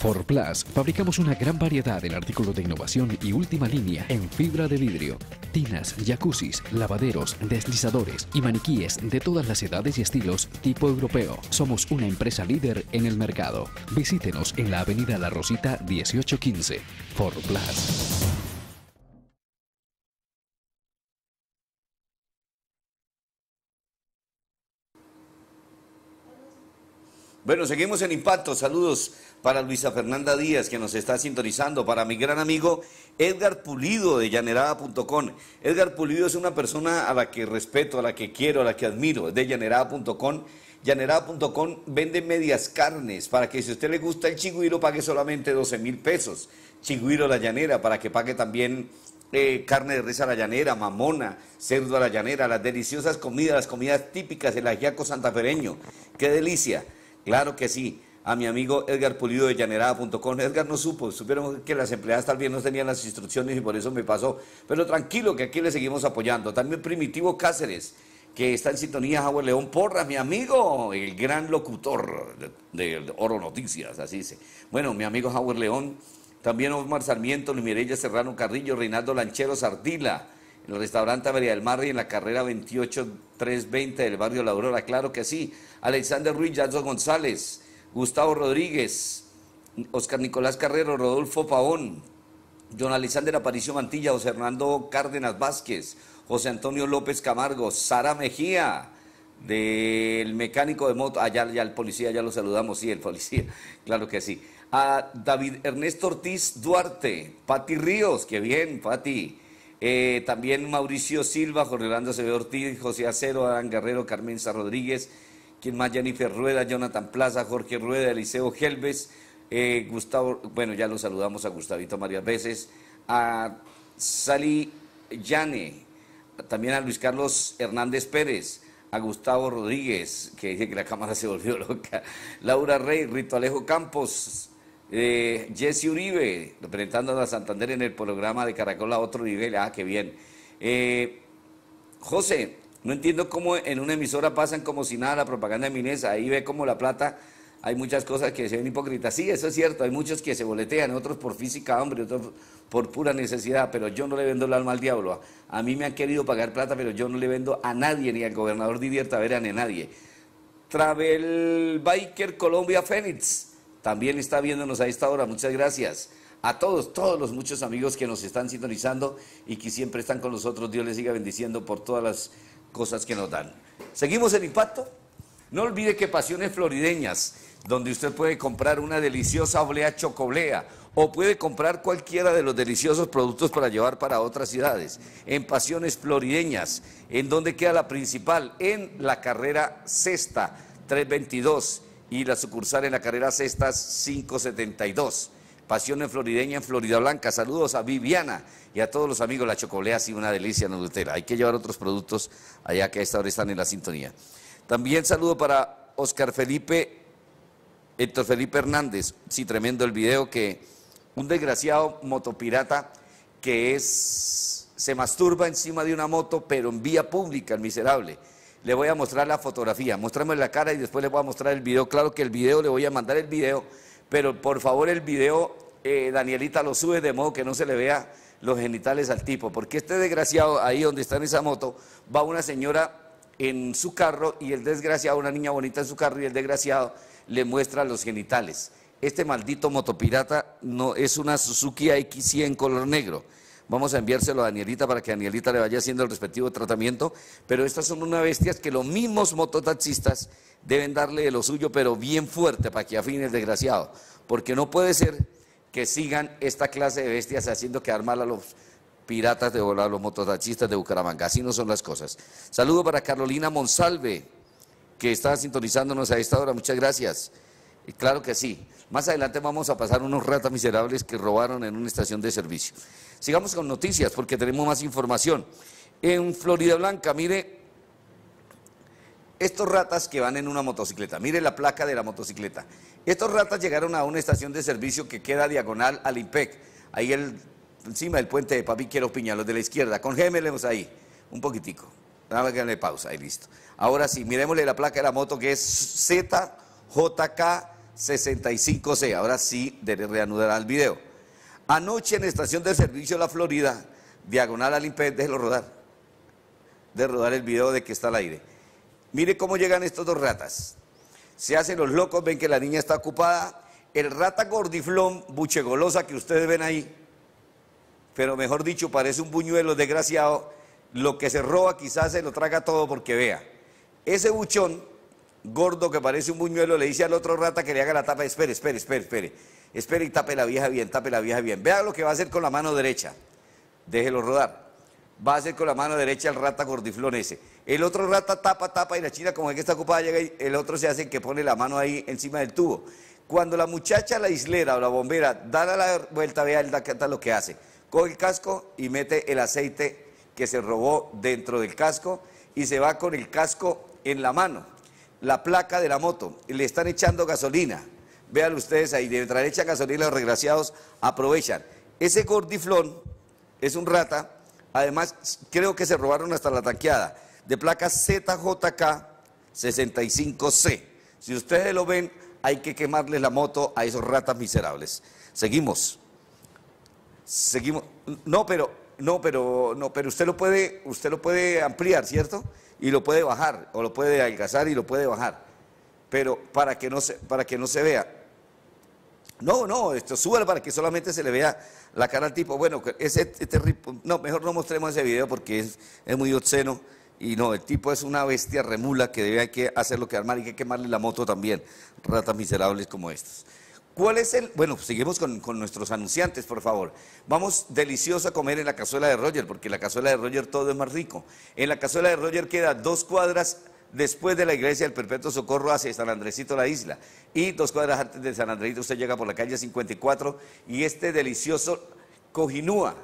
For Plus, fabricamos una gran variedad en artículos de innovación y última línea en fibra de vidrio, tinas, jacuzzis, lavaderos, deslizadores y maniquíes de todas las edades y estilos tipo europeo. Somos una empresa líder en el mercado. Visítenos en la avenida La Rosita 1815. For Bueno, seguimos en Impacto. Saludos para Luisa Fernanda Díaz, que nos está sintonizando, para mi gran amigo Edgar Pulido de llanerada.com. Edgar Pulido es una persona a la que respeto, a la que quiero, a la que admiro, de llanerada.com. Llanerada.com vende medias carnes para que si a usted le gusta el chigüiro pague solamente 12 mil pesos. Chigüiro la llanera para que pague también eh, carne de res a la llanera, mamona, cerdo a la llanera, las deliciosas comidas, las comidas típicas del ajiaco santafereño. ¡Qué delicia! Claro que sí. A mi amigo Edgar Pulido de llanerada.com. Edgar no supo, supieron que las empleadas tal vez no tenían las instrucciones y por eso me pasó. Pero tranquilo que aquí le seguimos apoyando. También Primitivo Cáceres, que está en sintonía, Javier León Porra, mi amigo, el gran locutor de, Oro Noticias, así dice. Bueno, mi amigo Howard León, también Omar Sarmiento, Luis Mireya Serrano Carrillo, Reinaldo Lanchero Sardila, en el restaurante Avería del Mar y en la carrera 28320 del barrio La Aurora, claro que sí. Alexander Ruiz, Jason González, Gustavo Rodríguez, Oscar Nicolás Carrero, Rodolfo Pavón, John Alexander Aparicio Mantilla, José Hernando Cárdenas Vázquez, José Antonio López Camargo, Sara Mejía, del mecánico de moto, allá ah, ya, el policía, ya lo saludamos, sí, el policía, claro que sí. A David Ernesto Ortiz Duarte, Pati Ríos, qué bien, Pati. Eh, también Mauricio Silva, Jorge Orlando Acevedo Ortiz, José Acero, Adán Guerrero, Carmenza Rodríguez, quien más, Jennifer Rueda, Jonathan Plaza, Jorge Rueda, Eliseo Gelbes, eh, Gustavo, bueno, ya lo saludamos a Gustavito varias veces, a Sally Yane, también a Luis Carlos Hernández Pérez, a Gustavo Rodríguez, que dice que la cámara se volvió loca, Laura Rey, Rito Alejo Campos, eh, Jesse Uribe, representando a Santander en el programa de Caracol a otro nivel. Ah, qué bien. Eh, José, no entiendo cómo en una emisora pasan como si nada la propaganda de Minesa. Ahí ve como la plata, hay muchas cosas que se ven hipócritas. Sí, eso es cierto, hay muchos que se boletean, otros por física, hombre, otros por pura necesidad, pero yo no le vendo el alma al diablo. A mí me han querido pagar plata, pero yo no le vendo a nadie, ni al gobernador Didier Tavera, ni a nadie. Travel Biker Colombia Fénix también está viéndonos a esta hora. Muchas gracias a todos, todos los muchos amigos que nos están sintonizando y que siempre están con nosotros. Dios les siga bendiciendo por todas las cosas que nos dan. ¿Seguimos el impacto? No olvide que Pasiones Florideñas, donde usted puede comprar una deliciosa oblea chocoblea o puede comprar cualquiera de los deliciosos productos para llevar para otras ciudades. En Pasiones Florideñas, en donde queda la principal, en la carrera sexta 322 y la sucursal en la carrera Cestas 572. Pasión en Florideña en Florida Blanca. Saludos a Viviana y a todos los amigos. La chocolea ha sido una delicia Nutella. Hay que llevar otros productos allá que a esta hora están en la sintonía. También saludo para Oscar Felipe, Héctor Felipe Hernández. Sí, tremendo el video que un desgraciado motopirata que es se masturba encima de una moto, pero en vía pública, el miserable le voy a mostrar la fotografía, muéstrame la cara y después le voy a mostrar el video. Claro que el video, le voy a mandar el video, pero por favor el video, eh, Danielita, lo sube de modo que no se le vea los genitales al tipo, porque este desgraciado, ahí donde está en esa moto, va una señora en su carro y el desgraciado, una niña bonita en su carro y el desgraciado le muestra los genitales. Este maldito motopirata no, es una Suzuki X100 color negro. Vamos a enviárselo a Danielita para que Danielita le vaya haciendo el respectivo tratamiento. Pero estas son unas bestias que los mismos mototaxistas deben darle de lo suyo, pero bien fuerte para que afine el desgraciado. Porque no puede ser que sigan esta clase de bestias haciendo quedar mal a los piratas de volar, los mototaxistas de Bucaramanga. Así no son las cosas. Saludo para Carolina Monsalve, que está sintonizándonos a esta hora. Muchas gracias. Y claro que sí. Más adelante vamos a pasar unos ratas miserables que robaron en una estación de servicio. Sigamos con noticias porque tenemos más información. En Florida Blanca, mire, estos ratas que van en una motocicleta, mire la placa de la motocicleta. Estos ratas llegaron a una estación de servicio que queda diagonal al IMPEC, ahí el, encima del puente de Papi Quiero Piña, los de la izquierda. Congémelemos ahí, un poquitico. Nada que darle pausa, ahí listo. Ahora sí, miremosle la placa de la moto que es ZJK 65C. Ahora sí, reanudará el video. Anoche en estación de servicio de la Florida, diagonal al IMPED, déjelo rodar. De rodar el video de que está al aire. Mire cómo llegan estos dos ratas. Se hacen los locos, ven que la niña está ocupada. El rata gordiflón, buchegolosa que ustedes ven ahí, pero mejor dicho, parece un buñuelo desgraciado. Lo que se roba quizás se lo traga todo porque vea. Ese buchón gordo que parece un buñuelo, le dice al otro rata que le haga la tapa, espere, espere, espere, espere, espere y tape la vieja bien, tape la vieja bien. Vea lo que va a hacer con la mano derecha, déjelo rodar. Va a hacer con la mano derecha el rata gordiflón ese. El otro rata tapa, tapa y la china como es que está ocupada llega y el otro se hace que pone la mano ahí encima del tubo. Cuando la muchacha, la islera o la bombera da la vuelta, vea el da lo que hace. Coge el casco y mete el aceite que se robó dentro del casco y se va con el casco en la mano la placa de la moto le están echando gasolina. Vean ustedes ahí, le echan gasolina los desgraciados aprovechan. Ese gordiflón es un rata, además creo que se robaron hasta la tanqueada, de placa ZJK 65C. Si ustedes lo ven, hay que quemarle la moto a esos ratas miserables. Seguimos. Seguimos. No, pero no, pero no, pero usted lo puede, usted lo puede ampliar, ¿cierto? y lo puede bajar, o lo puede adelgazar y lo puede bajar, pero para que no se, para que no se vea. No, no, esto sube para que solamente se le vea la cara al tipo. Bueno, este, no, mejor no mostremos ese video porque es, muy obsceno. Y no, el tipo es una bestia remula que debe hay que hacerlo que armar y que quemarle la moto también. Ratas miserables como estas. ¿Cuál es el...? Bueno, seguimos con, nuestros anunciantes, por favor. Vamos delicioso a comer en la cazuela de Roger, porque en la cazuela de Roger todo es más rico. En la cazuela de Roger queda dos cuadras después de la iglesia del Perpetuo Socorro hacia San Andresito la isla. Y dos cuadras antes de San Andresito usted llega por la calle 54 y este delicioso cojinúa,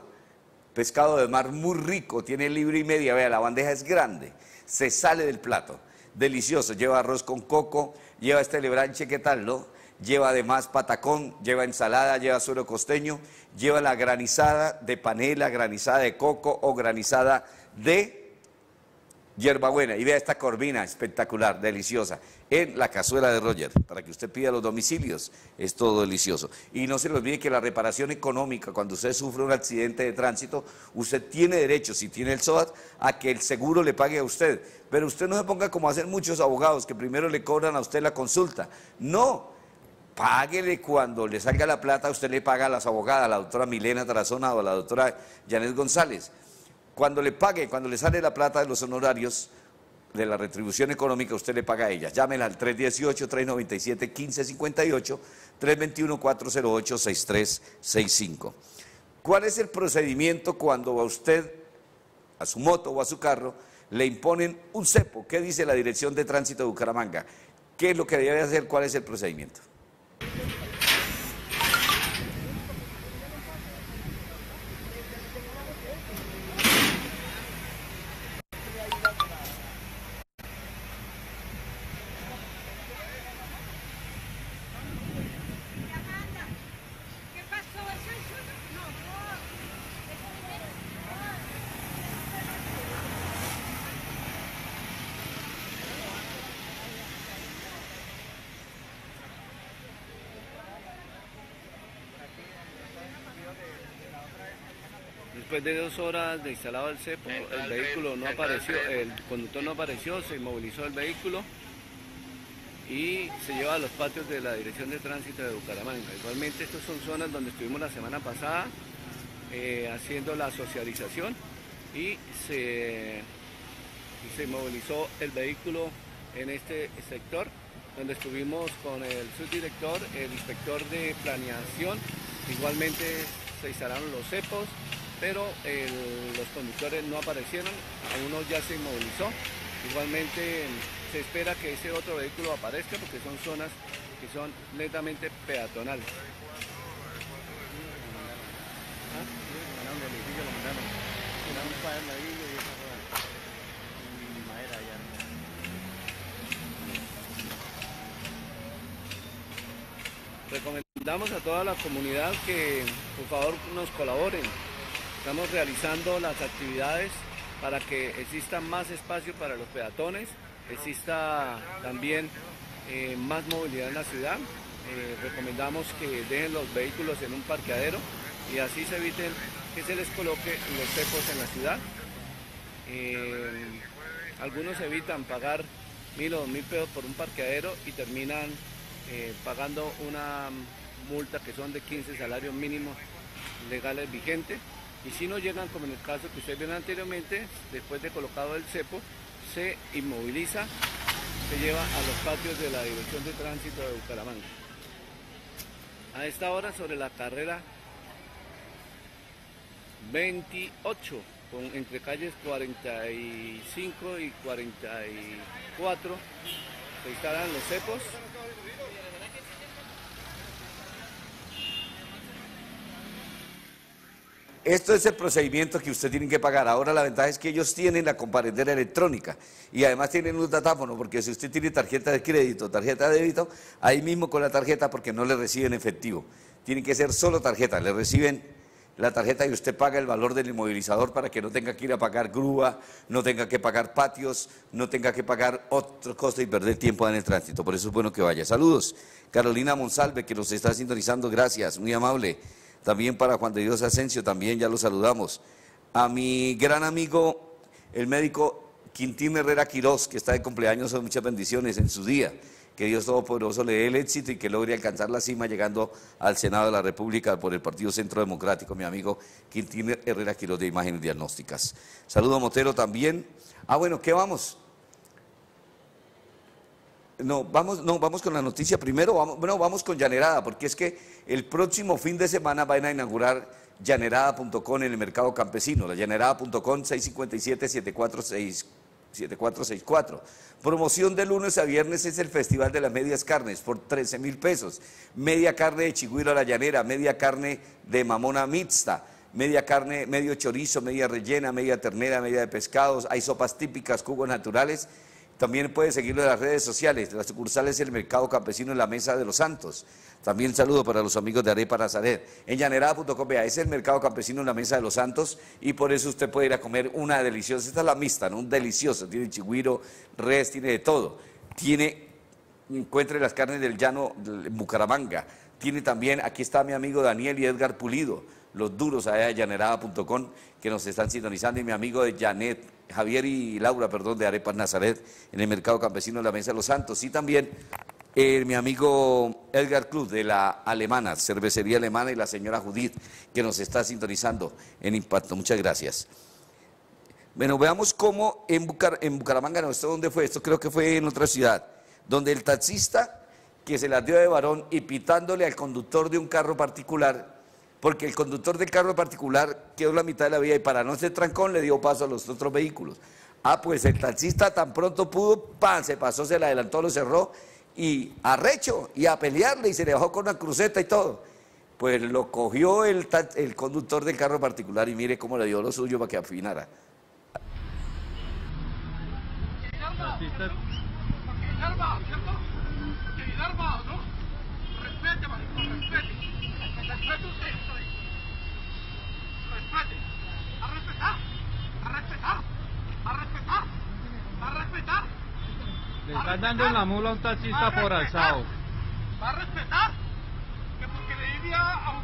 pescado de mar muy rico, tiene libro y media, vea, la bandeja es grande, se sale del plato, delicioso, lleva arroz con coco, lleva este lebranche, ¿qué tal, no? lleva además patacón, lleva ensalada, lleva suero costeño, lleva la granizada de panela, granizada de coco o granizada de hierbabuena. Y vea esta corvina espectacular, deliciosa, en la cazuela de Roger, para que usted pida los domicilios, es todo delicioso. Y no se le olvide que la reparación económica, cuando usted sufre un accidente de tránsito, usted tiene derecho, si tiene el SOAT, a que el seguro le pague a usted. Pero usted no se ponga como hacen muchos abogados, que primero le cobran a usted la consulta. No, páguele cuando le salga la plata, usted le paga a las abogadas, a la doctora Milena Tarazona o a la doctora Janet González. Cuando le pague, cuando le sale la plata de los honorarios de la retribución económica, usted le paga a ellas. Llámenla al 318-397-1558, 321-408-6365. ¿Cuál es el procedimiento cuando a usted, a su moto o a su carro, le imponen un cepo? ¿Qué dice la Dirección de Tránsito de Bucaramanga? ¿Qué es lo que debe hacer? ¿Cuál es el procedimiento? Después de dos horas de instalado el cepo, el vehículo no apareció, el conductor no apareció, se inmovilizó el vehículo y se lleva a los patios de la Dirección de Tránsito de Bucaramanga. Igualmente estas son zonas donde estuvimos la semana pasada eh, haciendo la socialización y se, se inmovilizó el vehículo en este sector donde estuvimos con el subdirector, el inspector de planeación, igualmente se instalaron los cepos, pero los conductores no aparecieron, uno ya se inmovilizó. Igualmente se espera que ese otro vehículo aparezca porque son zonas que son netamente peatonales. Recomendamos a toda la comunidad que por favor nos colaboren. Estamos realizando las actividades para que exista más espacio para los peatones, exista también eh, más movilidad en la ciudad. Eh, recomendamos que dejen los vehículos en un parqueadero y así se eviten que se les coloque los cepos en la ciudad. Eh, algunos evitan pagar mil o dos mil pesos por un parqueadero y terminan pagando una multa que son de 15 salarios mínimos legales vigentes. Y si no llegan, como en el caso que ustedes vieron anteriormente, después de colocado el cepo, se inmoviliza, se lleva a los patios de la Dirección de Tránsito de Bucaramanga. A esta hora sobre la carrera 28, con, entre calles 45 y 44, se instalan los cepos Esto es el procedimiento que usted tiene que pagar. Ahora la ventaja es que ellos tienen la comparendera electrónica y además tienen un datáfono, porque si usted tiene tarjeta de crédito, tarjeta de débito, ahí mismo con la tarjeta porque no le reciben efectivo. Tiene que ser solo tarjeta, le reciben la tarjeta y usted paga el valor del inmovilizador para que no tenga que ir a pagar grúa, no tenga que pagar patios, no tenga que pagar otro costo y perder tiempo en el tránsito. Por eso es bueno que vaya. Saludos. Carolina Monsalve, que nos está sintonizando, gracias, muy amable. También para Juan de Dios Asensio, también ya lo saludamos. A mi gran amigo, el médico Quintín Herrera Quirós, que está de cumpleaños, son muchas bendiciones en su día. Que Dios Todopoderoso le dé el éxito y que logre alcanzar la cima llegando al Senado de la República por el Partido Centro Democrático, mi amigo Quintín Herrera Quirós de Imágenes Diagnósticas. Saludo a Motero también. Ah, bueno, ¿qué vamos? No, vamos, no, vamos con la noticia primero, vamos, bueno, vamos con Llanerada, porque es que el próximo fin de semana van a inaugurar llanerada.com en el mercado campesino, la llanerada.com 657-7464. Promoción de lunes a viernes es el Festival de las Medias Carnes por 13 mil pesos. Media carne de chigüiro a la llanera, media carne de mamona mixta, media carne, medio chorizo, media rellena, media ternera, media de pescados. Hay sopas típicas, jugos naturales también puede seguirlo en las redes sociales. Las sucursales El Mercado Campesino en la Mesa de los Santos. También saludo para los amigos de Arepa Nazaret. En llanerada.com, es el Mercado Campesino en la Mesa de los Santos y por eso usted puede ir a comer una deliciosa. Esta es la mixta, ¿no? Un delicioso. Tiene chigüiro, res, tiene de todo. Tiene, encuentre las carnes del llano en Bucaramanga. Tiene también, aquí está mi amigo Daniel y Edgar Pulido, los duros allá de llanerada.com que nos están sintonizando y mi amigo de Janet Javier y Laura, perdón, de Arepas Nazaret, en el Mercado Campesino de la Mesa de los Santos. Y también eh, mi amigo Edgar Cruz, de la Alemana, Cervecería Alemana, y la señora Judith, que nos está sintonizando en Impacto. Muchas gracias. Bueno, veamos cómo en, Bucaramanga, no sé dónde fue, esto creo que fue en otra ciudad, donde el taxista que se las dio de varón y pitándole al conductor de un carro particular, porque el conductor del carro particular quedó la mitad de la vía y para no ser trancón le dio paso a los otros vehículos. Ah, pues el taxista tan pronto pudo, pan, se pasó, se le adelantó, lo cerró y arrecho y a pelearle y se le bajó con una cruceta y todo. Pues lo cogió el, conductor del carro particular y mire cómo le dio lo suyo para que afinara respetar. A respetar. A respetar. A respetar. Le están dando la mula un taxista por alzado. ¿Va a respetar? Que porque le iría a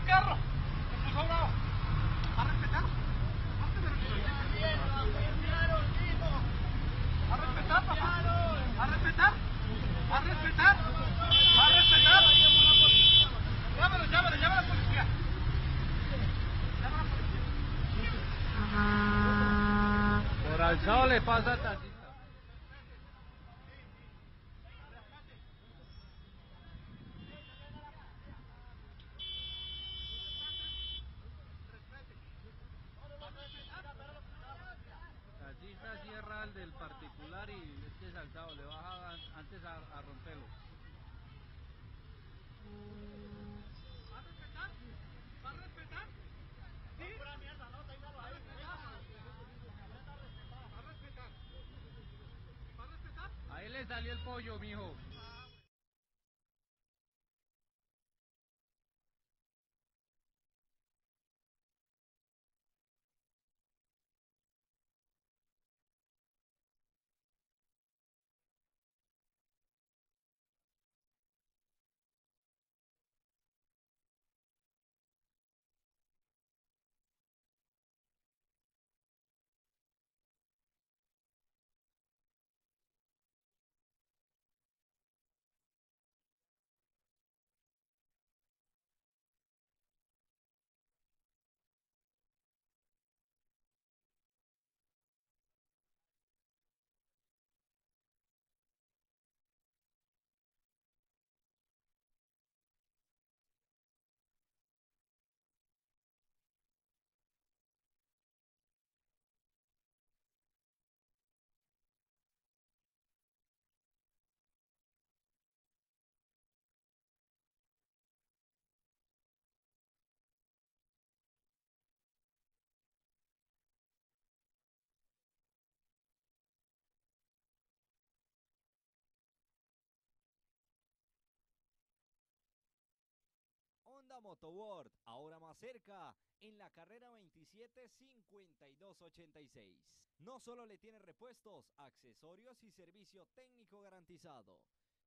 Motoworld, ahora más cerca, en la carrera 275286. No solo le tiene repuestos, accesorios y servicio técnico garantizado,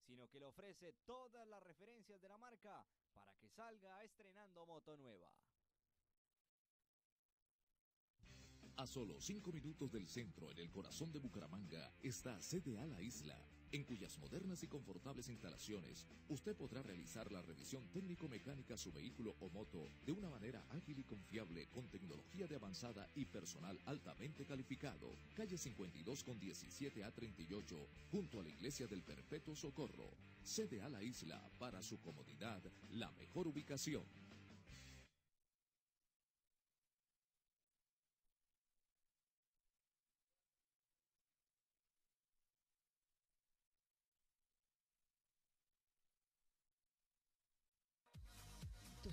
sino que le ofrece todas las referencias de la marca para que salga estrenando moto nueva. A solo 5 minutos del centro, en el corazón de Bucaramanga, está CDA La Isla, en cuyas modernas y confortables instalaciones usted podrá realizar la revisión técnico-mecánica a su vehículo o moto de una manera ágil y confiable con tecnología de avanzada y personal altamente calificado. Calle 52 con 17 a 38, junto a la Iglesia del Perpetuo Socorro. CDA La Isla, para su comodidad, la mejor ubicación.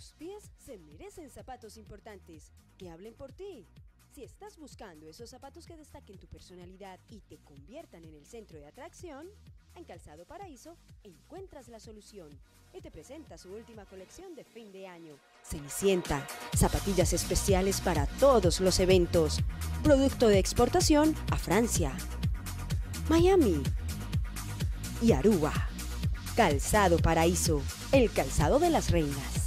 Tus pies se merecen zapatos importantes que hablen por ti. Si estás buscando esos zapatos que destaquen tu personalidad y te conviertan en el centro de atracción, en Calzado Paraíso encuentras la solución y te presenta su última colección de fin de año. Cenicienta, zapatillas especiales para todos los eventos. Producto de exportación a Francia, Miami y Aruba. Calzado Paraíso, el calzado de las reinas.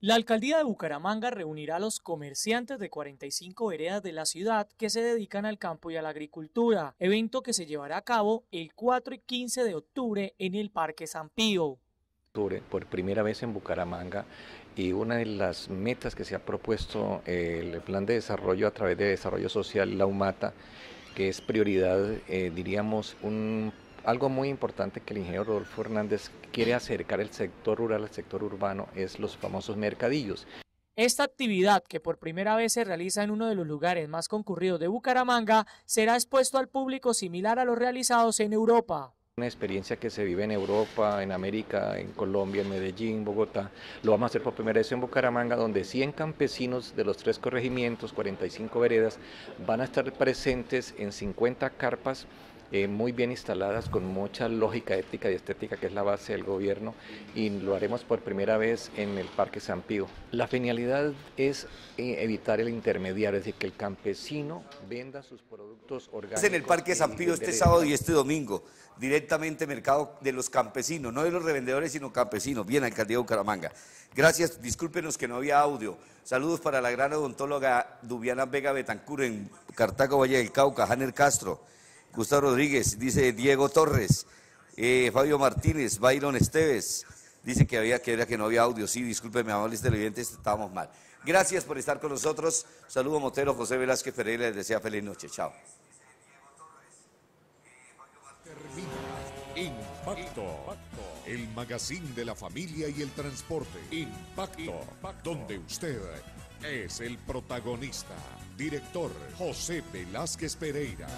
La alcaldía de Bucaramanga reunirá a los comerciantes de 45 veredas de la ciudad que se dedican al campo y a la agricultura, evento que se llevará a cabo el 4 y 15 de octubre en el Parque San Pío. Por primera vez en Bucaramanga y una de las metas que se ha propuesto el plan de desarrollo a través de desarrollo social, la UMATA, que es prioridad, eh, diríamos, un algo muy importante que el ingeniero Rodolfo Hernández quiere acercar el sector rural al sector urbano es los famosos mercadillos. Esta actividad, que por primera vez se realiza en uno de los lugares más concurridos de Bucaramanga, será expuesto al público similar a los realizados en Europa. Una experiencia que se vive en Europa, en América, en Colombia, en Medellín, Bogotá. Lo vamos a hacer por primera vez en Bucaramanga, donde 100 campesinos de los tres corregimientos, 45 veredas, van a estar presentes en 50 carpas eh, muy bien instaladas, con mucha lógica ética y estética, que es la base del gobierno, y lo haremos por primera vez en el Parque San Pío. La finalidad es eh, evitar el intermediario, es decir, que el campesino venda sus productos orgánicos. en el Parque San Pío este sábado y este domingo, directamente mercado de los campesinos, no de los revendedores, sino campesinos. Bien, alcaldía de Bucaramanga. Gracias, discúlpenos que no había audio. Saludos para la gran odontóloga Dubiana Vega Betancur en Cartago, Valle del Cauca, Janer Castro. Gustavo Rodríguez, dice Diego Torres, eh, Fabio Martínez, Byron Esteves, dice que había que era que no había audio. Sí, discúlpeme, amables televidentes, estábamos mal. Gracias por estar con nosotros. Saludo Motero, José Velázquez Ferreira, les desea feliz noche. Chao. Impacto. El magazine de la familia y el transporte. Impacto. Donde usted es el protagonista. Director José Velázquez Pereira.